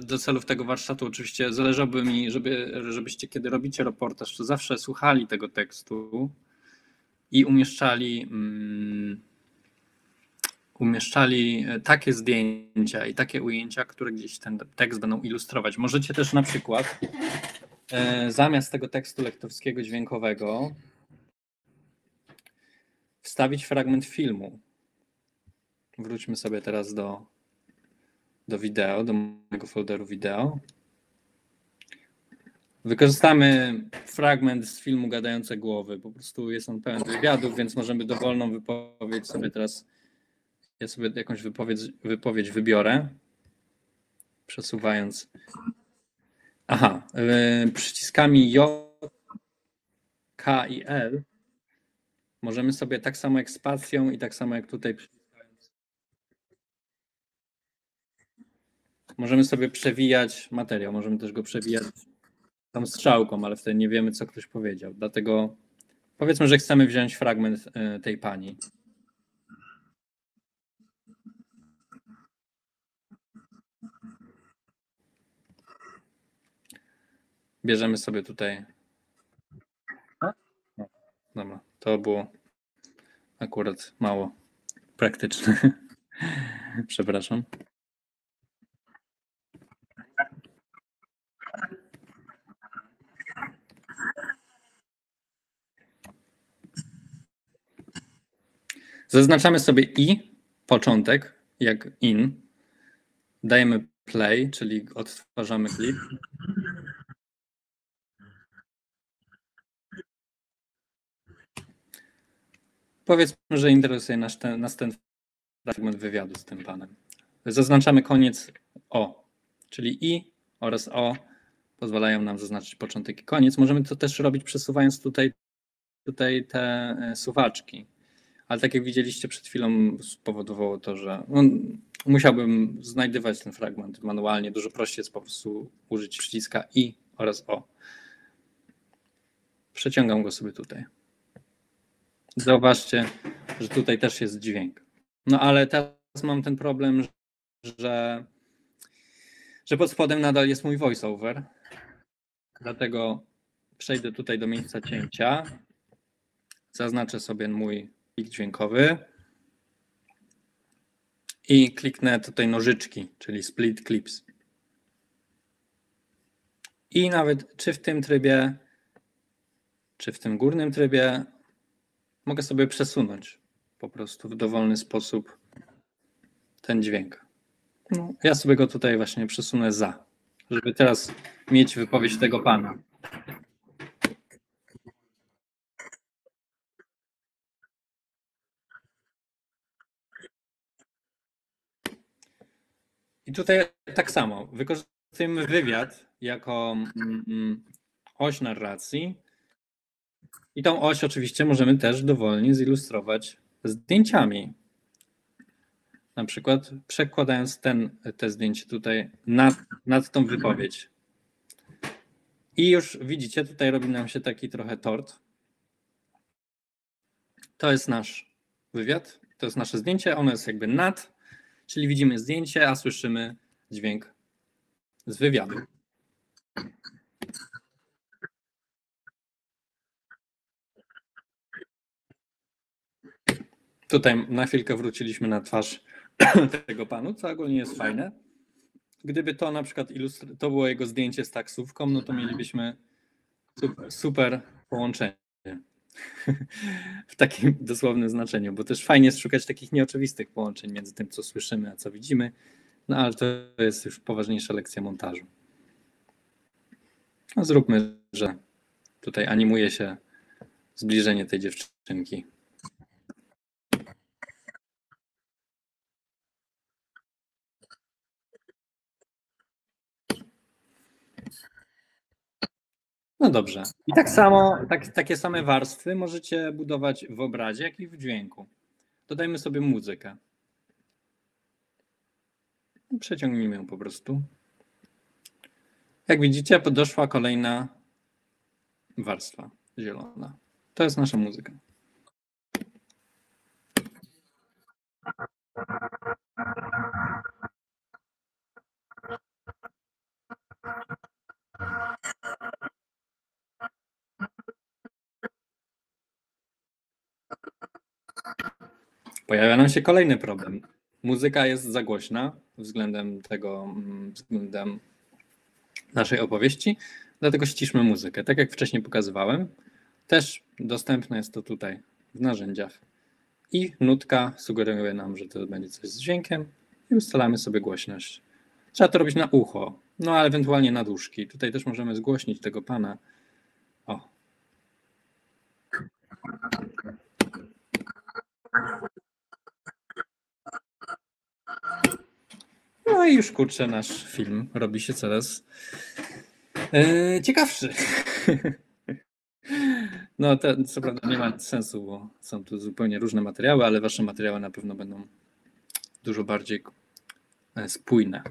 do celów tego warsztatu oczywiście zależałoby mi, żeby, żebyście kiedy robicie reportaż, to zawsze słuchali tego tekstu i umieszczali umieszczali e, takie zdjęcia i takie ujęcia, które gdzieś ten tekst będą ilustrować. Możecie też na przykład e, zamiast tego tekstu lektorskiego dźwiękowego wstawić fragment filmu. Wróćmy sobie teraz do, do wideo, do mojego folderu wideo. Wykorzystamy fragment z filmu Gadające Głowy. Po prostu jest on pełen wywiadów, więc możemy dowolną wypowiedź sobie teraz ja sobie jakąś wypowiedź, wypowiedź wybiorę, przesuwając. Aha, yy, przyciskami J, K i L możemy sobie tak samo jak spacją i tak samo jak tutaj Możemy sobie przewijać materiał, możemy też go przewijać tą strzałką, ale wtedy nie wiemy, co ktoś powiedział. Dlatego powiedzmy, że chcemy wziąć fragment y, tej pani. Bierzemy sobie tutaj. Dobra, to było akurat mało praktyczne. Przepraszam. Zaznaczamy sobie i początek, jak in. Dajemy play, czyli odtwarzamy klip. Powiedzmy, że interesuje nas ten, nas ten fragment wywiadu z tym panem. Zaznaczamy koniec o, czyli i oraz o pozwalają nam zaznaczyć początek i koniec. Możemy to też robić przesuwając tutaj, tutaj te e, suwaczki. Ale tak jak widzieliście przed chwilą, spowodowało to, że no, musiałbym znajdywać ten fragment manualnie. Dużo prościej jest po prostu użyć przyciska i oraz o. Przeciągam go sobie tutaj. Zauważcie, że tutaj też jest dźwięk. No ale teraz mam ten problem, że, że pod spodem nadal jest mój voiceover. Dlatego przejdę tutaj do miejsca cięcia. Zaznaczę sobie mój plik dźwiękowy. I kliknę tutaj nożyczki, czyli split clips. I nawet czy w tym trybie, czy w tym górnym trybie mogę sobie przesunąć po prostu w dowolny sposób ten dźwięk. No, ja sobie go tutaj właśnie przesunę za, żeby teraz mieć wypowiedź tego pana. I tutaj tak samo wykorzystujemy wywiad jako mm, oś narracji. I tą oś oczywiście możemy też dowolnie zilustrować zdjęciami. Na przykład przekładając ten, te zdjęcie tutaj nad, nad tą wypowiedź. I już widzicie, tutaj robi nam się taki trochę tort. To jest nasz wywiad, to jest nasze zdjęcie, ono jest jakby nad, czyli widzimy zdjęcie, a słyszymy dźwięk z wywiadu. Tutaj na chwilkę wróciliśmy na twarz tego panu, co ogólnie jest fajne. Gdyby to na przykład ilustr- to było jego zdjęcie z taksówką, no to mielibyśmy super, super połączenie. w takim dosłownym znaczeniu, bo też fajnie jest szukać takich nieoczywistych połączeń między tym, co słyszymy, a co widzimy. No ale to jest już poważniejsza lekcja montażu. No, zróbmy, że tutaj animuje się zbliżenie tej dziewczynki. No dobrze. I tak samo, tak, takie same warstwy możecie budować w obrazie, jak i w dźwięku. Dodajmy sobie muzykę. Przeciągnijmy ją po prostu. Jak widzicie, doszła kolejna warstwa zielona. To jest nasza muzyka. Pojawia nam się kolejny problem. Muzyka jest za głośna względem tego, mm, względem naszej opowieści, dlatego ściszmy muzykę. Tak jak wcześniej pokazywałem, też dostępne jest to tutaj w narzędziach. I nutka sugeruje nam, że to będzie coś z dźwiękiem i ustalamy sobie głośność. Trzeba to robić na ucho, no ale ewentualnie na duszki. Tutaj też możemy zgłośnić tego pana. O. No i już kurczę, nasz film robi się coraz e, ciekawszy. No, to, co prawda nie ma sensu, bo są tu zupełnie różne materiały, ale wasze materiały na pewno będą dużo bardziej e, spójne.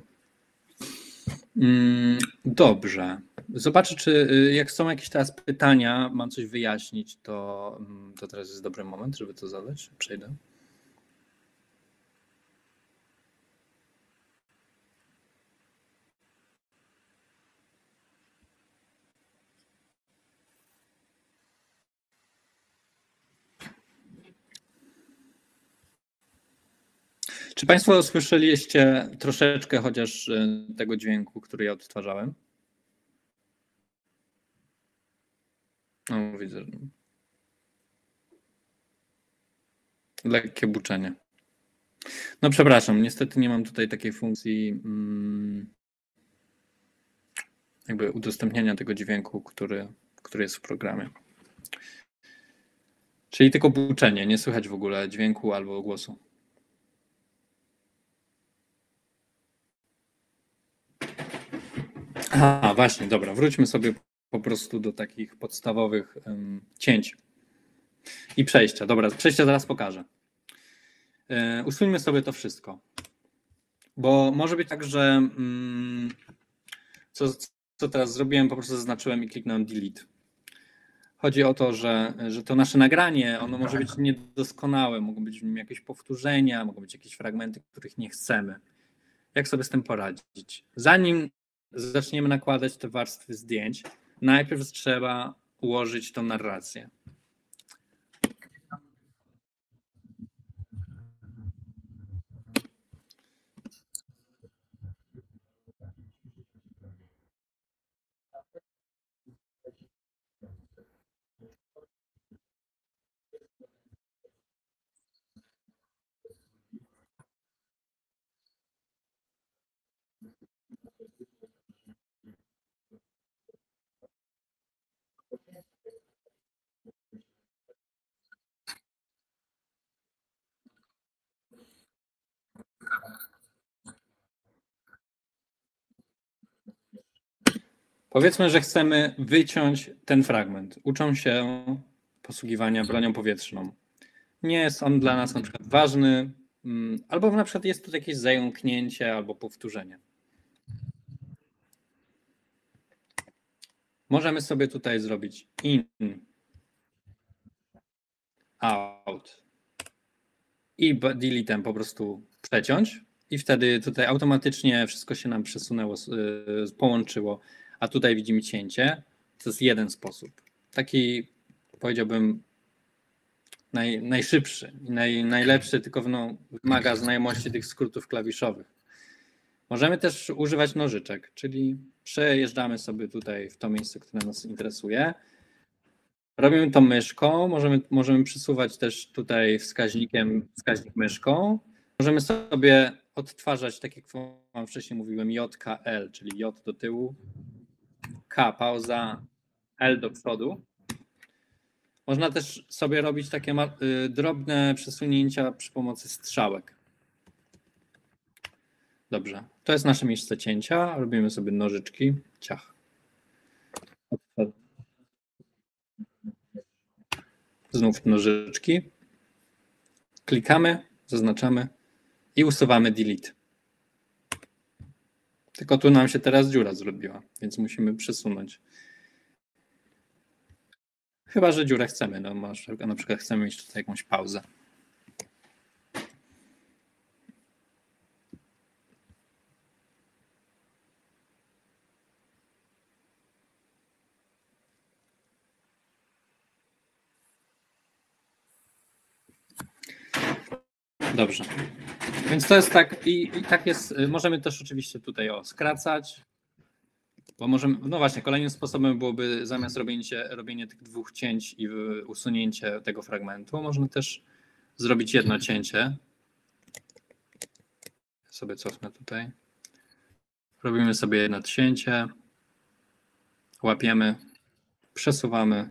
Mm, Dobrze. Zobaczę, czy y, jak są jakieś teraz pytania, mam coś wyjaśnić, to, mm, to teraz jest dobry moment, żeby to zadać. Przejdę. Czy Państwo słyszeliście troszeczkę chociaż y, tego dźwięku, który ja odtwarzałem? No, widzę. Lekkie buczenie. No przepraszam, niestety nie mam tutaj takiej funkcji mm, jakby udostępniania tego dźwięku, który, który jest w programie. Czyli tylko buczenie, nie słychać w ogóle dźwięku albo głosu. A, właśnie, dobra, wróćmy sobie po prostu do takich podstawowych um, cięć i przejścia. Dobra, przejścia zaraz pokażę. E, usuńmy sobie to wszystko. Bo może być tak, że mm, co, co teraz zrobiłem, po prostu zaznaczyłem i kliknąłem delete. Chodzi o to, że, że to nasze nagranie, ono może być niedoskonałe, mogą być w nim jakieś powtórzenia, mogą być jakieś fragmenty, których nie chcemy. Jak sobie z tym poradzić? Zanim zaczniemy nakładać te warstwy zdjęć, najpierw trzeba ułożyć tą narrację. Powiedzmy, że chcemy wyciąć ten fragment. Uczą się posługiwania bronią powietrzną. Nie jest on dla nas na przykład ważny, mm, albo na przykład jest tu jakieś zająknięcie albo powtórzenie. Możemy sobie tutaj zrobić in, out i deletem po prostu przeciąć i wtedy tutaj automatycznie wszystko się nam przesunęło, y, połączyło a tutaj widzimy cięcie. To jest jeden sposób. Taki powiedziałbym naj, najszybszy i naj, najlepszy, tylko no, wymaga znajomości tych skrótów klawiszowych. Możemy też używać nożyczek, czyli przejeżdżamy sobie tutaj w to miejsce, które nas interesuje. Robimy to myszką, możemy, możemy przesuwać też tutaj wskaźnikiem, wskaźnik myszką. Możemy sobie odtwarzać, tak jak wam wcześniej mówiłem, JKL, czyli J do tyłu, K, pauza L do przodu. Można też sobie robić takie y, drobne przesunięcia przy pomocy strzałek. Dobrze, to jest nasze miejsce cięcia. Robimy sobie nożyczki, ciach. Znów nożyczki. Klikamy, zaznaczamy i usuwamy delete. Tylko tu nam się teraz dziura zrobiła, więc musimy przesunąć. Chyba, że dziurę chcemy. No, masz, na przykład chcemy mieć tutaj jakąś pauzę. Dobrze. Więc to jest tak, i, i, tak jest, y, możemy też oczywiście tutaj o skracać, bo możemy, no właśnie, kolejnym sposobem byłoby zamiast robienie, robienie tych dwóch cięć i usunięcie tego fragmentu, można też zrobić jedno cięcie. Sobie cofnę tutaj. Robimy sobie jedno cięcie, łapiemy, przesuwamy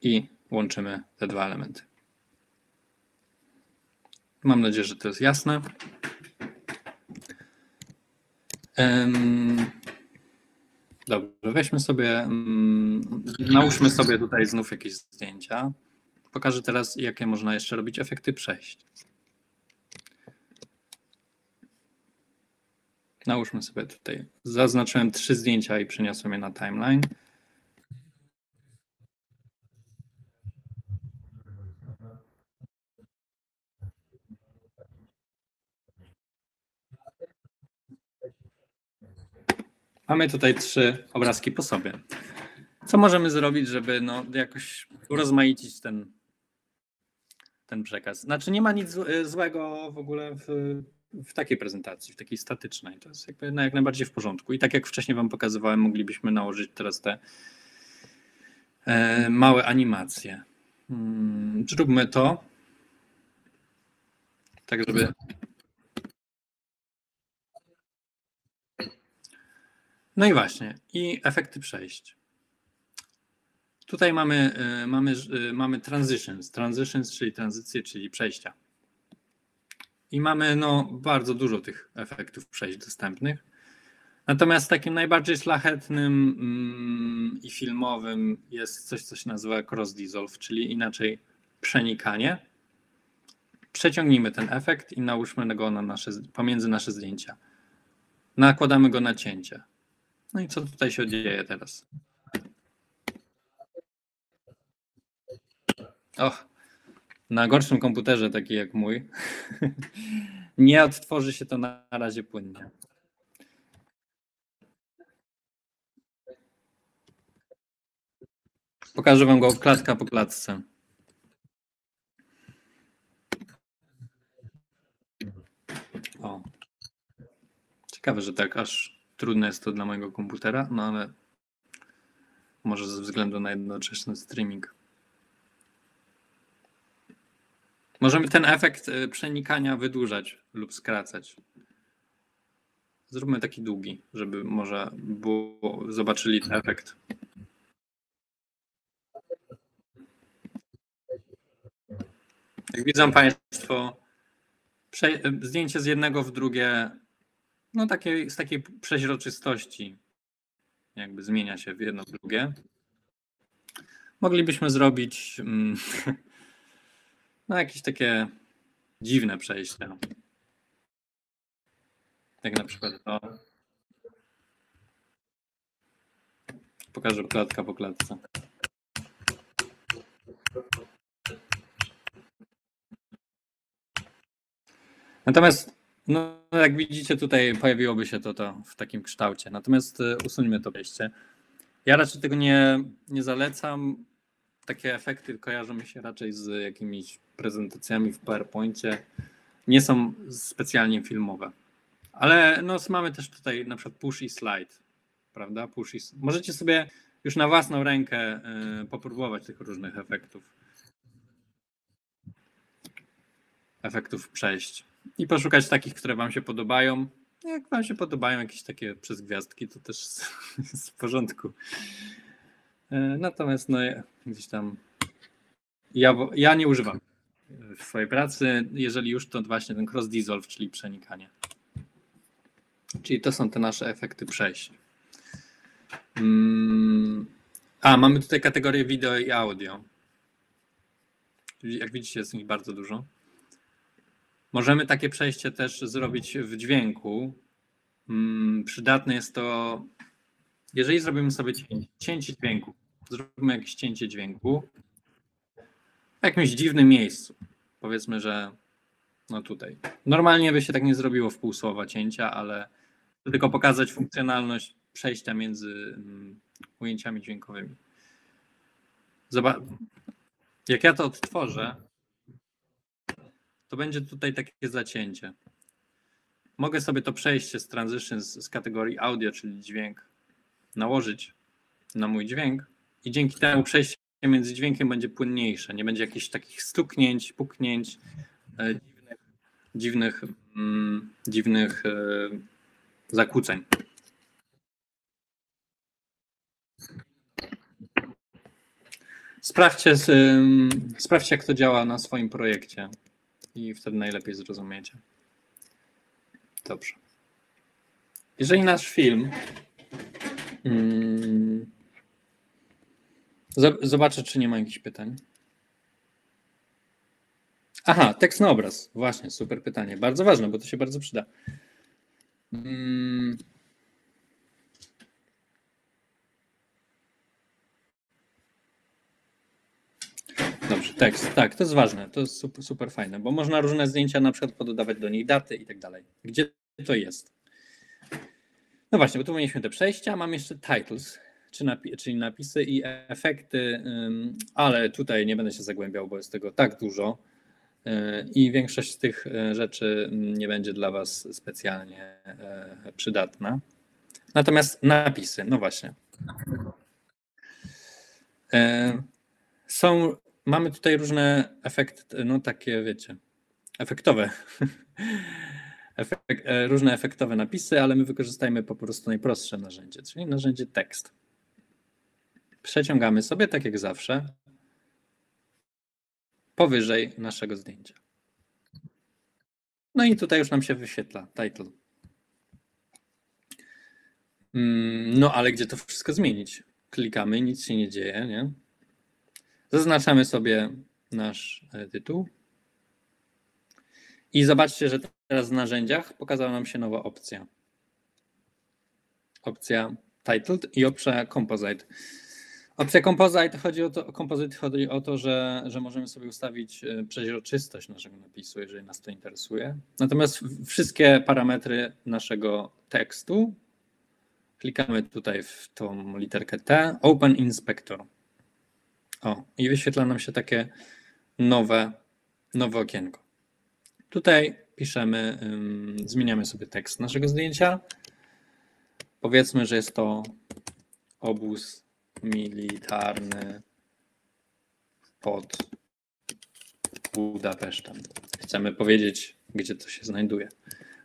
i łączymy te dwa elementy. Mam nadzieję, że to jest jasne. Dobrze, weźmy sobie, nałóżmy sobie tutaj znów jakieś zdjęcia. Pokażę teraz, jakie można jeszcze robić efekty przejść. Nałóżmy sobie tutaj. Zaznaczyłem trzy zdjęcia i przeniosłem je na timeline. Mamy tutaj trzy obrazki po sobie. Co możemy zrobić, żeby no, jakoś urozmaicić ten, ten przekaz? Znaczy nie ma nic złego w ogóle w, w takiej prezentacji, w takiej statycznej. To jest jakby jak najbardziej w porządku. I tak jak wcześniej wam pokazywałem, moglibyśmy nałożyć teraz te e, małe animacje. Hmm, zróbmy to. Tak, żeby. No i właśnie, i efekty przejść. Tutaj mamy, y, mamy, y, mamy transitions, transitions, czyli tranzycje, czyli przejścia. I mamy no, bardzo dużo tych efektów przejść dostępnych. Natomiast takim najbardziej szlachetnym mm, i filmowym jest coś, co się nazywa cross dissolve, czyli inaczej przenikanie. Przeciągnijmy ten efekt i nałóżmy go na nasze, pomiędzy nasze zdjęcia. Nakładamy go na cięcie. No i co tutaj się dzieje teraz? Och, na gorszym komputerze, taki jak mój, nie odtworzy się to na razie płynnie. Pokażę Wam go klatka po klatce. O. Ciekawe, że tak aż trudne jest to dla mojego komputera, no ale może ze względu na jednoczesny streaming. Możemy ten efekt y, przenikania wydłużać lub skracać. Zróbmy taki długi, żeby może było, zobaczyli ten efekt. Jak widzą Państwo, zdjęcie z jednego w drugie, no takiej, z takiej przeźroczystości, jakby zmienia się w jedno w drugie. Moglibyśmy zrobić mm, no, jakieś takie dziwne przejścia. Jak na przykład to. Pokażę klatka po klatce. Natomiast, no, jak widzicie, tutaj pojawiłoby się to, to w takim kształcie. Natomiast y, usuńmy to wejście. Ja raczej tego nie, nie zalecam. Takie efekty kojarzą mi się raczej z jakimiś prezentacjami w PowerPoincie. Nie są specjalnie filmowe. Ale no, mamy też tutaj na przykład push i slide, prawda? Push i... Możecie sobie już na własną rękę y, popróbować tych różnych efektów. Efektów przejść i poszukać takich, które Wam się podobają. Jak Wam się podobają jakieś takie przez gwiazdki, to też jest w porządku. E, natomiast no, gdzieś tam ja, ja nie używam w swojej pracy. Jeżeli już, to właśnie ten cross dissolve, czyli przenikanie. Czyli to są te nasze efekty przejść. Mm, a, mamy tutaj kategorię wideo i audio. Jak widzicie, jest ich bardzo dużo. Możemy takie przejście też zrobić w dźwięku. Mm, przydatne jest to, jeżeli zrobimy sobie cięcie dźwięku, zróbmy jakieś cięcie dźwięku w jakimś dziwnym miejscu. Powiedzmy, że no tutaj. Normalnie by się tak nie zrobiło w pół słowa cięcia, ale tylko pokazać funkcjonalność przejścia między mm, ujęciami dźwiękowymi. Zobacz, jak ja to odtworzę, to będzie tutaj takie zacięcie. Mogę sobie to przejście z transition z, z kategorii audio, czyli dźwięk, nałożyć na mój dźwięk i dzięki temu przejście między dźwiękiem będzie płynniejsze. Nie będzie jakichś takich stuknięć, puknięć, e, dziwnych, dziwnych, mm, dziwnych e, zakłóceń. Sprawdźcie, sprawdźcie, jak to działa na swoim projekcie i wtedy najlepiej zrozumiecie. Dobrze. Jeżeli nasz film. Hmm, zobaczę, czy nie ma jakichś pytań. Aha, tekst na obraz. Właśnie, super pytanie. Bardzo ważne, bo to się bardzo przyda. Hmm. Dobrze, tekst. Tak, to jest ważne. To jest super, super fajne, bo można różne zdjęcia na przykład pododawać do niej daty i tak dalej. Gdzie to jest? No właśnie, bo tu mieliśmy te przejścia, mam jeszcze titles, czyli napisy i efekty, ale tutaj nie będę się zagłębiał, bo jest tego tak dużo y, i większość z tych y, rzeczy nie będzie dla Was specjalnie y, przydatna. Natomiast napisy, no właśnie. Są mamy tutaj różne efekty, no takie wiecie, efektowe, efek, e, różne efektowe napisy, ale my wykorzystajmy po prostu najprostsze narzędzie, czyli narzędzie tekst. Przeciągamy sobie, tak jak zawsze, powyżej naszego zdjęcia. No i tutaj już nam się wyświetla title. Mm, no ale gdzie to wszystko zmienić? Klikamy, nic się nie dzieje, nie? Zaznaczamy sobie nasz e, tytuł. I zobaczcie, że teraz w narzędziach pokazała nam się nowa opcja. Opcja Titled i opcja Composite. Opcja Composite chodzi o to, composite chodzi o to że, że możemy sobie ustawić e, przeźroczystość naszego napisu, jeżeli nas to interesuje. Natomiast wszystkie parametry naszego tekstu klikamy tutaj w tą literkę T, Open Inspector. O, i wyświetla nam się takie nowe, nowe okienko. Tutaj piszemy, zmieniamy sobie tekst naszego zdjęcia. Powiedzmy, że jest to obóz militarny pod Budapesztem. Chcemy powiedzieć, gdzie to się znajduje.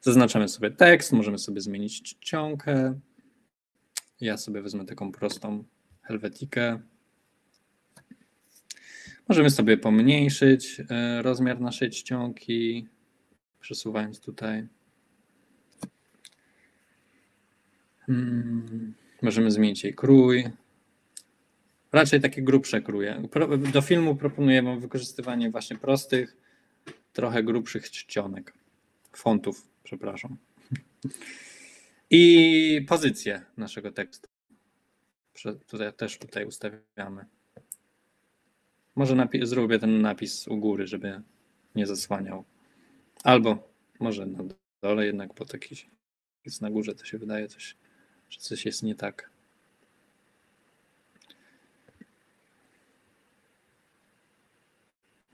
Zaznaczamy sobie tekst, możemy sobie zmienić czcionkę. Ja sobie wezmę taką prostą helwetikę. Możemy sobie pomniejszyć e, rozmiar naszej czcionki, przesuwając tutaj. Hmm, możemy zmienić jej krój. Raczej takie grubsze króje. Do filmu proponuję Wam wykorzystywanie właśnie prostych, trochę grubszych czcionek. Fontów, przepraszam. I pozycję naszego tekstu. Tutaj, też tutaj ustawiamy. Może napi- zrobię ten napis u góry, żeby nie zasłaniał. Albo może na dole jednak, bo taki jest na górze, to się wydaje coś, że coś jest nie tak.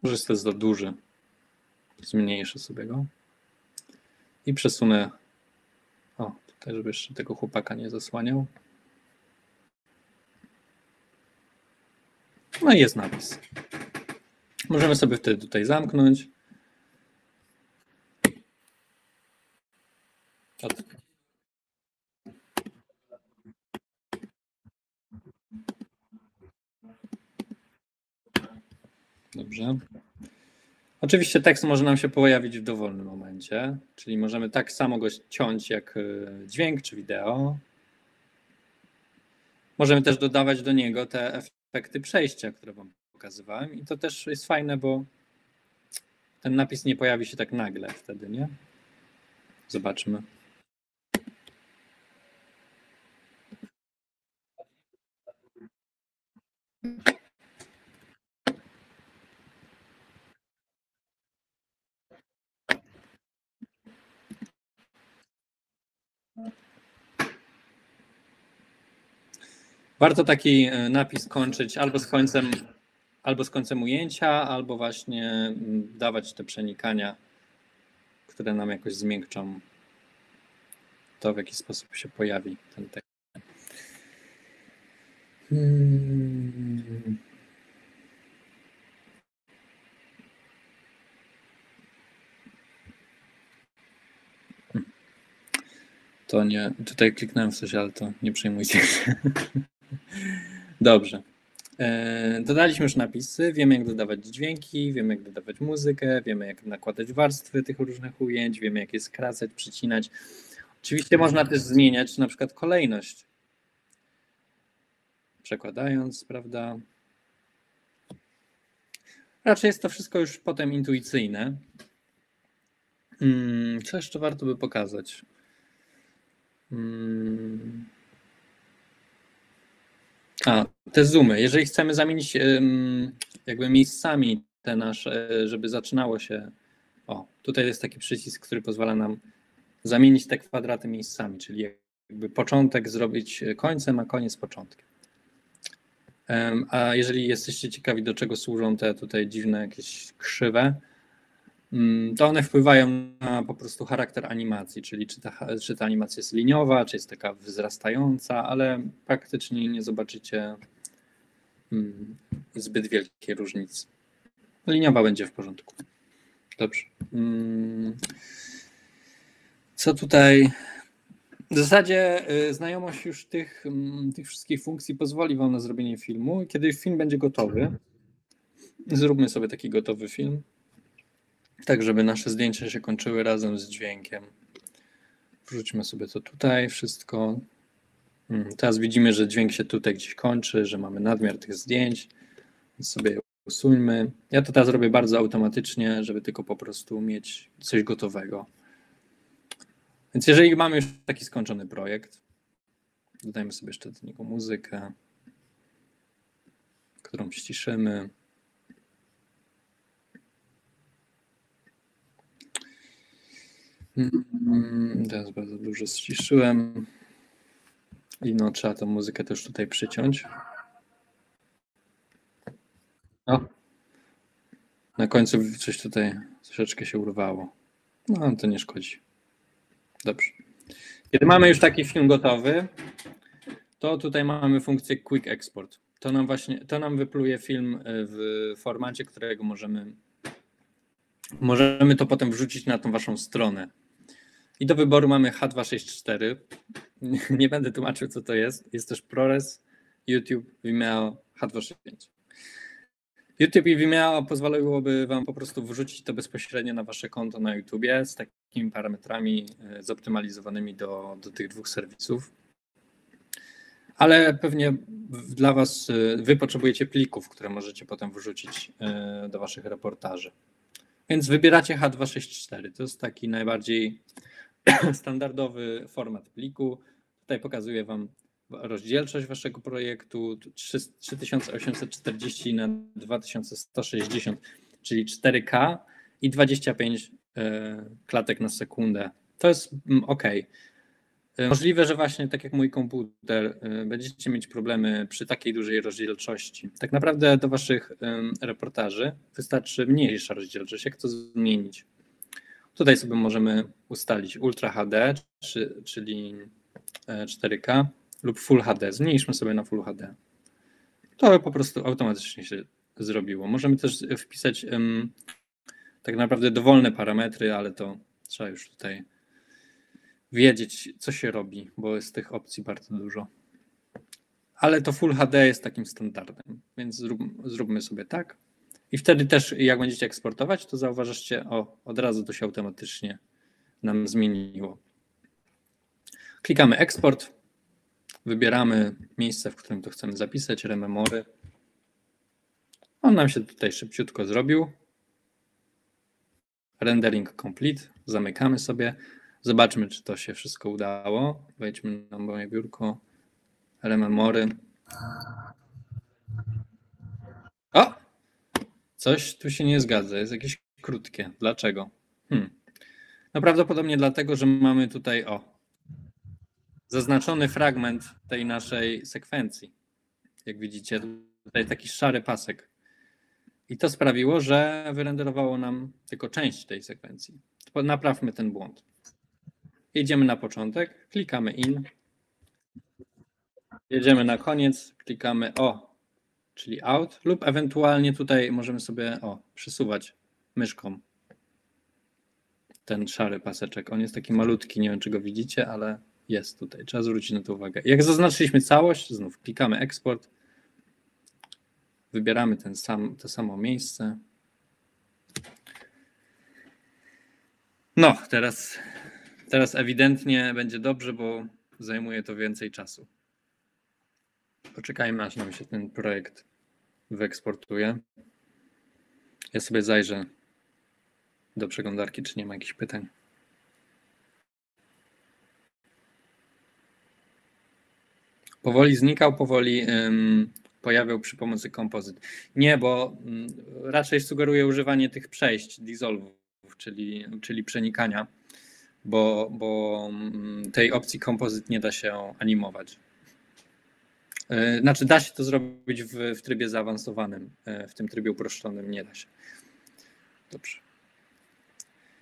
Może jest to za duży. Zmniejszę sobie go. I przesunę. O, tutaj, żeby jeszcze tego chłopaka nie zasłaniał. No i jest napis. Możemy sobie wtedy tutaj zamknąć. Dobrze. Oczywiście tekst może nam się pojawić w dowolnym momencie, czyli możemy tak samo go ciąć jak e, dźwięk czy wideo. Możemy też dodawać do niego te efekty przejścia, które Wam pokazywałem. I to też jest fajne, bo ten napis nie pojawi się tak nagle wtedy, nie? Zobaczmy. Warto taki e, napis kończyć albo z końcem, albo z końcem ujęcia, albo właśnie mm, dawać te przenikania, które nam jakoś zmiękczą to, w jaki sposób się pojawi ten tekst. Hmm. To nie, tutaj kliknąłem w coś, ale to nie przejmujcie się. Dobrze. E, dodaliśmy już napisy, wiemy jak dodawać dźwięki, wiemy jak dodawać muzykę, wiemy jak nakładać warstwy tych różnych ujęć, wiemy jak je skracać, przycinać. Oczywiście można też zmieniać na przykład kolejność. Przekładając, prawda? Raczej jest to wszystko już potem intuicyjne. Hmm, co jeszcze warto by pokazać? Hmm. A, te zoomy. Jeżeli chcemy zamienić jakby miejscami te nasze, żeby zaczynało się. O, tutaj jest taki przycisk, który pozwala nam zamienić te kwadraty miejscami, czyli jakby początek zrobić końcem, a koniec początkiem. A jeżeli jesteście ciekawi, do czego służą te tutaj dziwne jakieś krzywe, to one wpływają na po prostu charakter animacji, czyli czy ta, czy ta animacja jest liniowa, czy jest taka wzrastająca, ale praktycznie nie zobaczycie mm, zbyt wielkiej różnicy. Liniowa będzie w porządku. Dobrze. Mm. Co tutaj? W zasadzie y, znajomość już tych, mm, tych wszystkich funkcji pozwoli Wam na zrobienie filmu. Kiedy film będzie gotowy, zróbmy sobie taki gotowy film, tak żeby nasze zdjęcia się kończyły razem z dźwiękiem. Wrzućmy sobie to tutaj, wszystko. Mm, Teraz widzimy, że dźwięk się tutaj gdzieś kończy, że mamy nadmiar tych zdjęć, więc sobie je usuńmy. Ja to teraz robię bardzo automatycznie, żeby tylko po prostu mieć coś gotowego. Więc jeżeli mamy już taki skończony projekt, dodajmy sobie jeszcze do niego muzykę, którą ściszymy. Mm, Teraz bardzo dużo ściszyłem. I no, trzeba tą muzykę też tutaj przyciąć. O. Na końcu coś tutaj troszeczkę się urwało. No, to nie szkodzi. Dobrze. Kiedy mamy już taki film gotowy, to tutaj mamy funkcję Quick Export. To nam właśnie, to nam wypluje film w formacie, którego możemy możemy to potem wrzucić na tą waszą stronę. I do wyboru mamy H264. Nie będę tłumaczył, co to jest. Jest też ProRes, YouTube, Vimeo, H265. YouTube i Vimeo pozwoliłoby Wam po prostu wrzucić to bezpośrednio na Wasze konto na YouTubie z takimi parametrami e, zoptymalizowanymi do, do tych dwóch serwisów. Ale pewnie dla Was e, Wy potrzebujecie plików, które możecie potem wrzucić e, do Waszych reportaży. Więc wybieracie H264. To jest taki najbardziej standardowy format pliku. Tutaj pokazuję Wam rozdzielczość Waszego projektu 3 3840 na 2160, czyli 4K i 25 e, klatek na sekundę. To jest mm, ok. E, Możliwe, że właśnie tak jak mój komputer, e, będziecie mieć problemy przy takiej dużej rozdzielczości. Tak naprawdę do Waszych reportaży wystarczy mniejsza rozdzielczość. Jak to zmienić? Tutaj sobie możemy ustalić Ultra HD, czy, czyli e, 4K lub Full HD. Zmniejszmy sobie na Full HD. To po prostu automatycznie się zrobiło. Możemy też wpisać em, tak naprawdę dowolne parametry, ale to trzeba już tutaj wiedzieć, co się robi, bo jest tych opcji bardzo dużo. Ale to Full HD jest takim standardem, więc zrób, zróbmy sobie tak. I wtedy też, jak będziecie eksportować, to zauważycie, o, od razu to się automatycznie nam zmieniło. Klikamy eksport, wybieramy miejsce, w którym to chcemy zapisać, rememory. On nam się tutaj szybciutko zrobił. Rendering complete, zamykamy sobie. Zobaczmy, czy to się wszystko udało. Wejdźmy na moje biurko, rememory. O! Coś tu się nie zgadza, jest jakieś krótkie. Dlaczego? Hmm. No prawdopodobnie dlatego, że mamy tutaj o zaznaczony fragment tej naszej sekwencji. Jak widzicie, tutaj taki szary pasek. I to sprawiło, że wyrenderowało nam tylko część tej sekwencji. Naprawmy ten błąd. Jedziemy na początek, klikamy in. Jedziemy na koniec, klikamy o, czyli out, lub ewentualnie tutaj możemy sobie o, przesuwać myszką ten szary paseczek. On jest taki malutki, nie wiem czy go widzicie, ale jest tutaj. Trzeba zwrócić na to uwagę. Jak zaznaczyliśmy całość, znów klikamy eksport. Wybieramy ten sam, to samo miejsce. No, teraz, teraz ewidentnie będzie dobrze, bo zajmuje to więcej czasu. Poczekajmy, aż nam się ten projekt wyeksportuje. Ja sobie zajrzę do przeglądarki, czy nie ma jakichś pytań. Powoli znikał, powoli pojawiał przy pomocy kompozyt. Nie, bo ym, raczej sugeruję używanie tych przejść, dissolve'ów, czyli, czyli przenikania, bo, bo ym, tej opcji kompozyt nie da się animować. Yy, Znaczy, da się to zrobić w, w trybie zaawansowanym, yy, w tym trybie uproszczonym nie da się. Dobrze.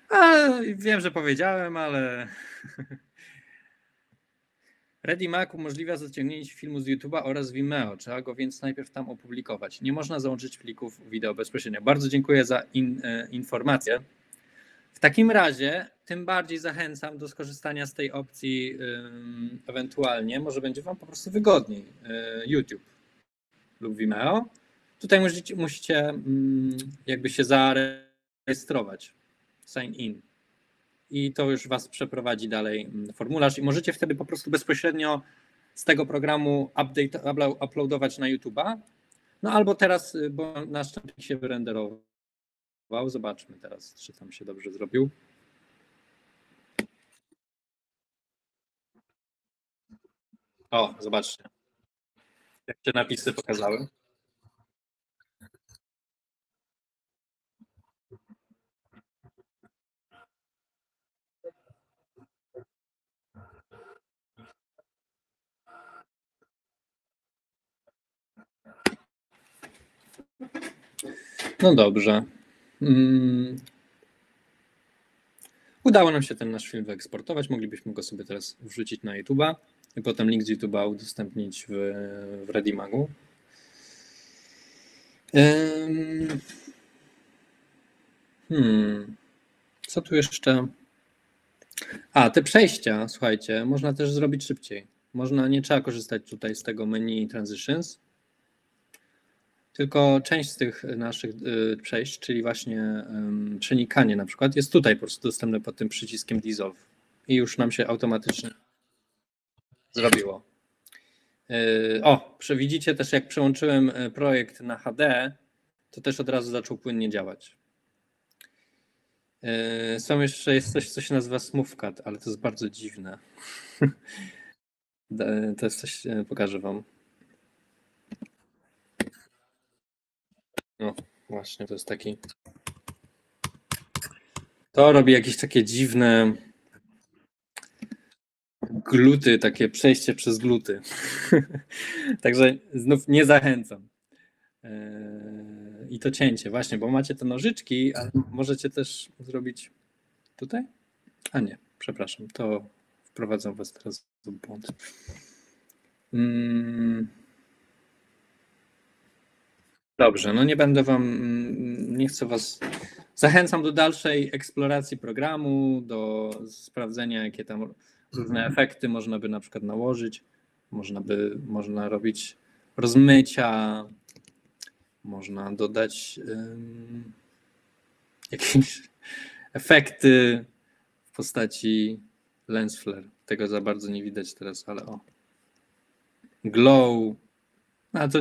A, wiem, że powiedziałem, ale. Ready Mac umożliwia zaciągnięcie filmu z YouTube'a oraz Vimeo. Trzeba go więc najpierw tam opublikować. Nie można załączyć plików wideo bezpośrednio. Bardzo dziękuję za in, e, informację. Takim razie tym bardziej zachęcam do skorzystania z tej opcji ewentualnie, może będzie Wam po prostu wygodniej. y, YouTube lub Vimeo. Tutaj musicie, musicie jakby się zarejestrować, sign in. I to już Was przeprowadzi dalej formularz i możecie wtedy po prostu bezpośrednio z tego programu update, uplo- uploadować na YouTube'a. No albo teraz, y, bo nasz się wyrenderował. Zobaczmy teraz, czy tam się dobrze zrobił. O, zobaczcie. Jak się napisy pokazały. No dobrze. Mm. Udało nam się ten nasz film wyeksportować. Moglibyśmy go sobie teraz wrzucić na YouTube'a i potem link z YouTube'a udostępnić w, w Redimagu. Hmm. Co tu jeszcze? A, te przejścia, słuchajcie, można też zrobić szybciej. Można, nie trzeba korzystać tutaj z tego menu Transitions, tylko część z tych naszych y, przejść, czyli właśnie przenikanie na przykład, jest tutaj po prostu dostępne pod tym przyciskiem Dissolve i już nam się automatycznie zrobiło. Yy, O, przewidzicie też jak przełączyłem projekt na HD, to też od razu zaczął płynnie działać. Są jeszcze, jest coś, co się nazywa SmoothCut, ale to jest bardzo dziwne. To jest coś, e, pokażę wam. No, właśnie, to jest taki. To robi jakieś takie dziwne gluty, takie przejście przez gluty. Także znów nie zachęcam. Eee, I to cięcie, właśnie, bo macie te nożyczki, ale możecie też zrobić tutaj? A nie, przepraszam, to wprowadzam was teraz w błąd. Mm. Dobrze, no nie będę wam, nie chcę was. Zachęcam do dalszej eksploracji programu, do sprawdzenia, jakie tam różne efekty można by na przykład nałożyć. Można by, można robić rozmycia, można dodać ym, jakieś efekty w postaci lens flare. Tego za bardzo nie widać teraz, ale o. Glow. No to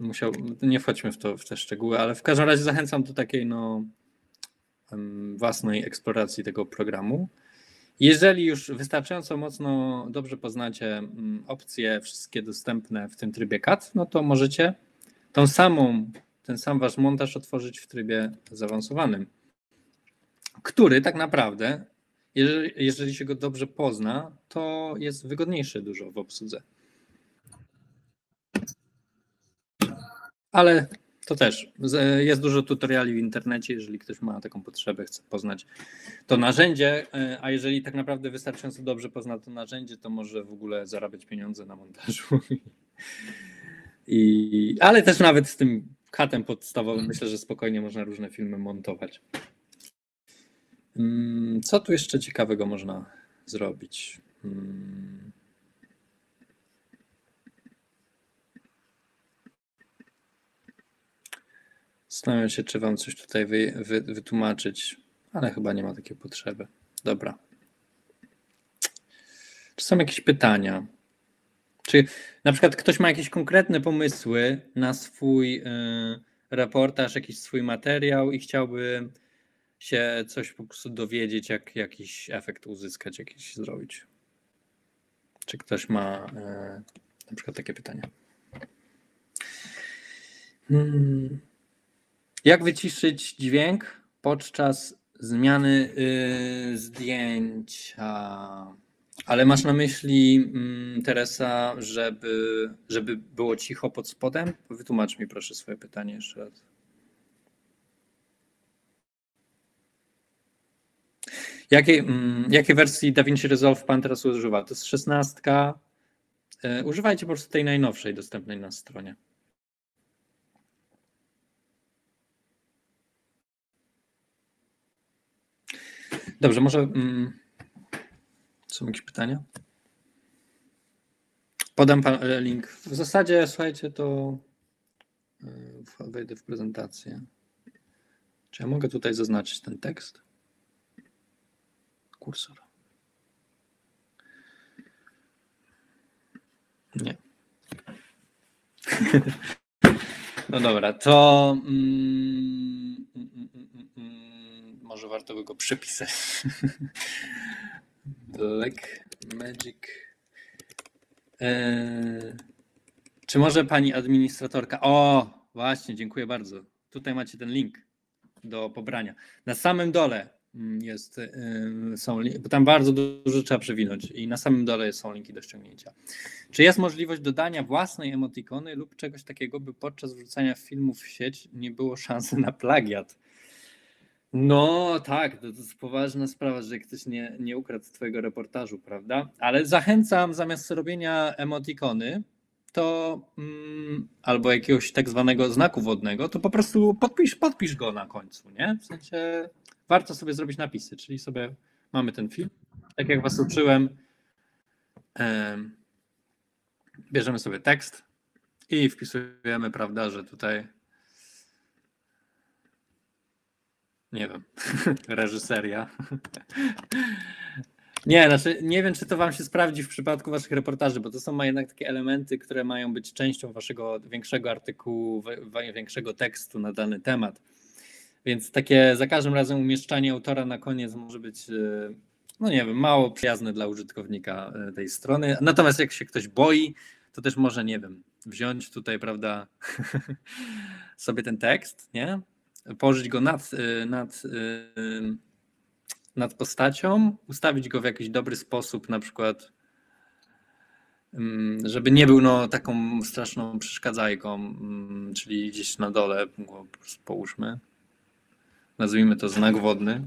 musiał, nie wchodźmy w, to, w te szczegóły, ale w każdym razie zachęcam do takiej no, własnej eksploracji tego programu. Jeżeli już wystarczająco mocno dobrze poznacie mm, opcje wszystkie dostępne w tym trybie CAD, no to możecie tą samą, ten sam wasz montaż otworzyć w trybie zaawansowanym, który tak naprawdę, jeżeli, jeżeli się go dobrze pozna, to jest wygodniejszy dużo w obsłudze. Ale to też z- jest dużo tutoriali w internecie, jeżeli ktoś ma taką potrzebę, chce poznać to narzędzie, e, a jeżeli tak naprawdę wystarczająco dobrze pozna to narzędzie, to może w ogóle zarabiać pieniądze na montażu. I, ale też nawet z tym katem podstawowym myślę, że spokojnie można różne filmy montować. Mm, Co tu jeszcze ciekawego można zrobić? Mm. Zastanawiam się, czy wam coś tutaj wy, wy, wytłumaczyć, ale chyba nie ma takiej potrzeby. Dobra. Czy są jakieś pytania? Czy na przykład ktoś ma jakieś konkretne pomysły na swój y, reportaż, jakiś swój materiał i chciałby się coś po prostu dowiedzieć, jak jakiś efekt uzyskać, jakiś zrobić? Czy ktoś ma y, na przykład takie pytania? Hmm. Jak wyciszyć dźwięk podczas zmiany y, zdjęcia? Ale masz na myśli, mm, Teresa, żeby, żeby było cicho pod spodem? Wytłumacz mi proszę swoje pytanie jeszcze raz. Jakiej, mm, jakiej wersji DaVinci Resolve Pan teraz używa? To jest szesnastka. Y, Używajcie po prostu tej najnowszej dostępnej na stronie. Dobrze, może mm, są jakieś pytania? Podam pan e, link. W zasadzie, słuchajcie, to e, wejdę w prezentację. Czy ja mogę tutaj zaznaczyć ten tekst? Kursor. Nie. No dobra, to mm, mm, mm, mm, może warto by go przepisać. Black Magic. Eee, czy może pani administratorka? O, właśnie, dziękuję bardzo. Tutaj macie ten link do pobrania. Na samym dole mm, jest, ym, są, bo tam bardzo dużo trzeba przewinąć i na samym dole są linki do ściągnięcia. Czy jest możliwość dodania własnej emotikony lub czegoś takiego, by podczas wrzucania filmów w sieć nie było szansy na plagiat? No tak, to, to jest poważna sprawa, że ktoś nie, nie ukradł twojego reportażu, prawda? Ale zachęcam zamiast robienia emotikony, to mm, albo jakiegoś tak zwanego znaku wodnego, to po prostu podpisz, podpisz go na końcu, nie? W sensie warto sobie zrobić napisy, czyli sobie mamy ten film, tak jak was uczyłem, em, bierzemy sobie tekst i wpisujemy, prawda, że tutaj nie wiem, reżyseria. Nie, znaczy nie wiem, czy to wam się sprawdzi w przypadku waszych reportaży, bo to są jednak takie elementy, które mają być częścią waszego większego artykułu, większego tekstu na dany temat. Więc takie za każdym razem umieszczanie autora na koniec może być, e, no nie wiem, mało przyjazne dla użytkownika e, tej strony. Natomiast jak się ktoś boi, to też może, nie wiem, wziąć tutaj, prawda, sobie ten tekst, nie? Położyć go nad, y, nad, y, nad postacią, ustawić go w jakiś dobry sposób, na przykład, mm, żeby nie był no, taką straszną przeszkadzajką, mm, czyli gdzieś na dole połóżmy. Nazwijmy to znak wodny.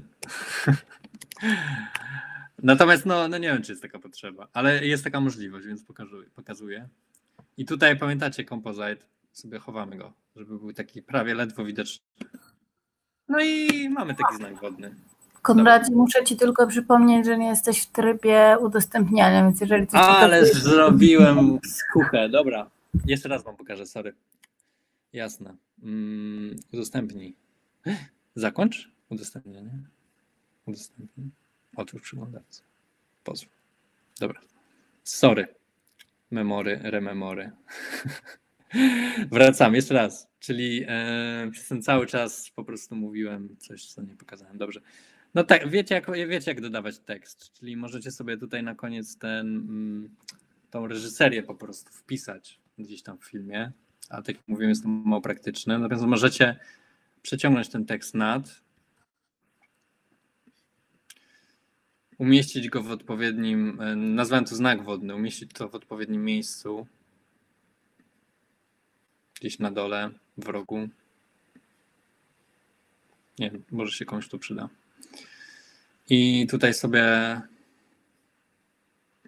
Natomiast no, no nie wiem, czy jest taka potrzeba, ale jest taka możliwość, więc pokazuję. pokazuję. I tutaj pamiętacie Composite, sobie chowamy go, żeby był taki prawie ledwo widoczny. No i mamy taki znak wodny. Konradzie, muszę Ci tylko przypomnieć, że nie jesteś w trybie udostępniania, więc jeżeli coś Ale pokazujesz- zrobiłem skuchę, dobra. Jeszcze raz wam pokażę, sorry. Jasne. Mm, udostępnij. Zakończ udostępnienie. Udostępnij. Otwórz przeglądarkę. Pozwól. Dobra. Sorry. Memory, rememory. Wracam jeszcze raz. Czyli e, przez ten cały czas po prostu mówiłem coś, co nie pokazałem. Dobrze. No tak, wiecie jak, wiecie jak dodawać tekst, czyli możecie sobie tutaj na koniec ten, mm, tą reżyserię po prostu wpisać gdzieś tam w filmie, a tak jak mówiłem jest to mało praktyczne, natomiast możecie przeciągnąć ten tekst nad, umieścić go w odpowiednim, e, nazwałem to znak wodny, umieścić to w odpowiednim miejscu, gdzieś na dole, w rogu. Nie może się komuś to przyda. I tutaj sobie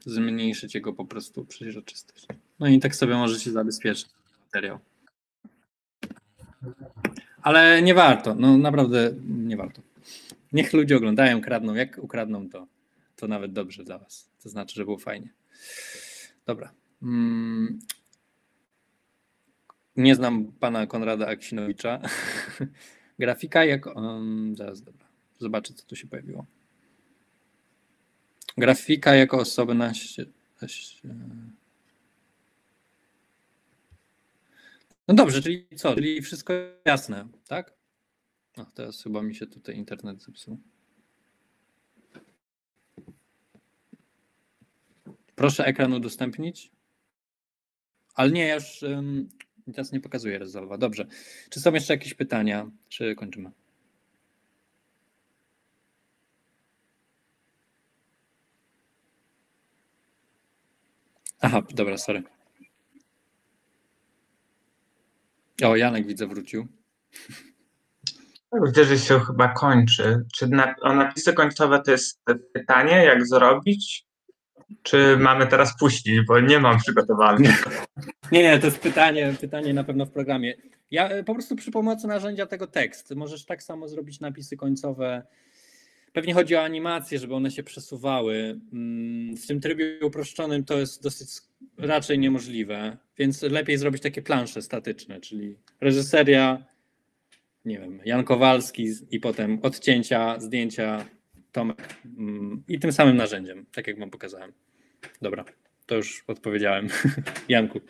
zmniejszyć jego po prostu przeźroczystość. No i tak sobie możecie zabezpieczyć materiał. Ale nie warto, no naprawdę nie warto. Niech ludzie oglądają, kradną. Jak ukradną, to, to nawet dobrze dla Was. To znaczy, że było fajnie. Dobra. Nie znam pana Konrada Aksinowicza. Grafika jak. Um, zaraz, dobra. Zobaczę, co tu się pojawiło. Grafika jako osoby na. No dobrze, czyli co? Czyli wszystko jasne, tak? No, teraz chyba mi się tutaj internet zepsuł. Proszę ekran udostępnić. Ale nie, ja już teraz nie pokazuję Resolva. Dobrze. Czy są jeszcze jakieś pytania? Czy kończymy? Aha, dobra, sorry. O, Janek widzę wrócił. Widzę, że się chyba kończy. Czy na, napisy końcowe to jest pytanie, jak zrobić? Czy mamy teraz puścić, bo nie mam przygotowanych. Nie, nie, to jest pytanie, pytanie na pewno w programie. Ja e, po prostu przy pomocy narzędzia tego tekst możesz tak samo zrobić napisy końcowe. Pewnie chodzi o animacje, żeby one się przesuwały. Mm, W tym trybie uproszczonym to jest dosyć raczej niemożliwe, więc lepiej zrobić takie plansze statyczne, czyli reżyseria, nie wiem, Jan Kowalski i potem odcięcia, zdjęcia, Tomek mm, i tym samym narzędziem, tak jak wam pokazałem. Dobra, to już odpowiedziałem. Janku.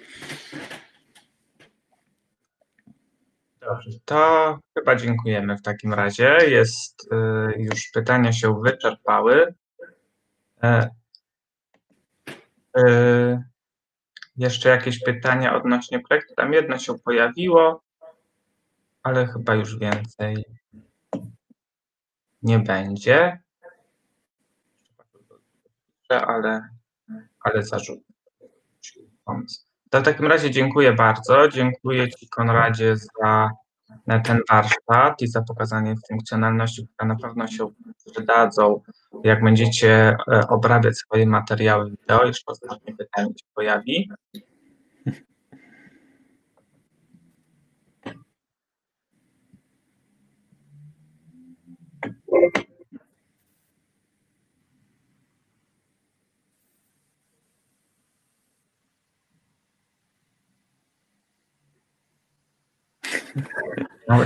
Dobrze, to chyba dziękujemy w takim razie. Jest y, już pytania się wyczerpały. E, y, jeszcze jakieś pytania odnośnie projektu? Tam jedno się pojawiło, ale chyba już więcej nie będzie. Ale, ale zarzut. pomysł. To w takim razie dziękuję bardzo. Dziękuję Ci, Konradzie, za ten warsztat i za pokazanie funkcjonalności, które na pewno się przydadzą, jak będziecie e, obrabiać swoje materiały wideo. Jeszcze ostatnie pytanie się pojawi.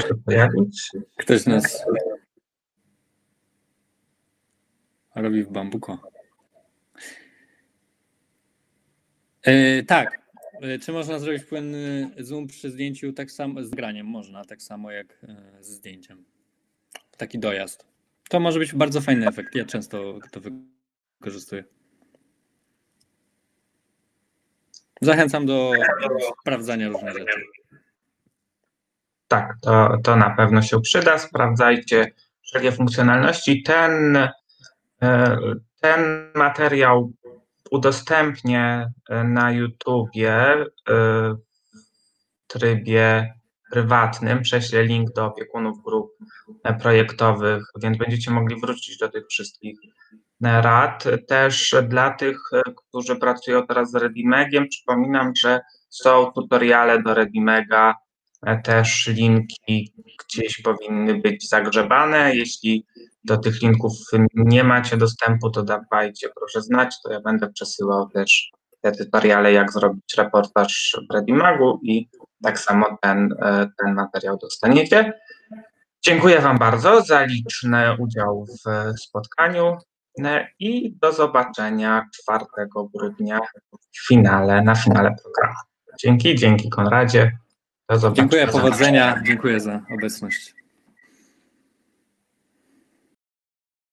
Się pojawić? Ktoś nas robi w bambuko. E, tak. E, Czy można zrobić płynny zoom przy zdjęciu tak samo z graniem? Można, tak samo jak e, z zdjęciem. Taki dojazd. To może być bardzo fajny efekt. Ja często to wykorzystuję. Zachęcam do sprawdzania różnych rzeczy. Tak, to, to na pewno się przyda. Sprawdzajcie wszelkie funkcjonalności. Ten, e, ten materiał udostępnię e, na YouTubie e, w trybie prywatnym. Prześlę link do opiekunów grup projektowych, więc będziecie mogli wrócić do tych wszystkich rad. Też dla tych, którzy pracują teraz z Redimegiem, przypominam, że są tutoriale do Redimega, też linki gdzieś powinny być zagrzebane. Jeśli do tych linków nie macie dostępu, to dawajcie proszę znać, to ja będę przesyłał też te tutoriale, jak zrobić reportaż w Redimagu i tak samo ten, e, ten materiał dostaniecie. Dziękuję Wam bardzo za liczny udział w e, spotkaniu e, i do zobaczenia 4 grudnia w finale, na finale programu. Dzięki, dzięki Konradzie. Dziękuję, powodzenia. Dziękuję za obecność.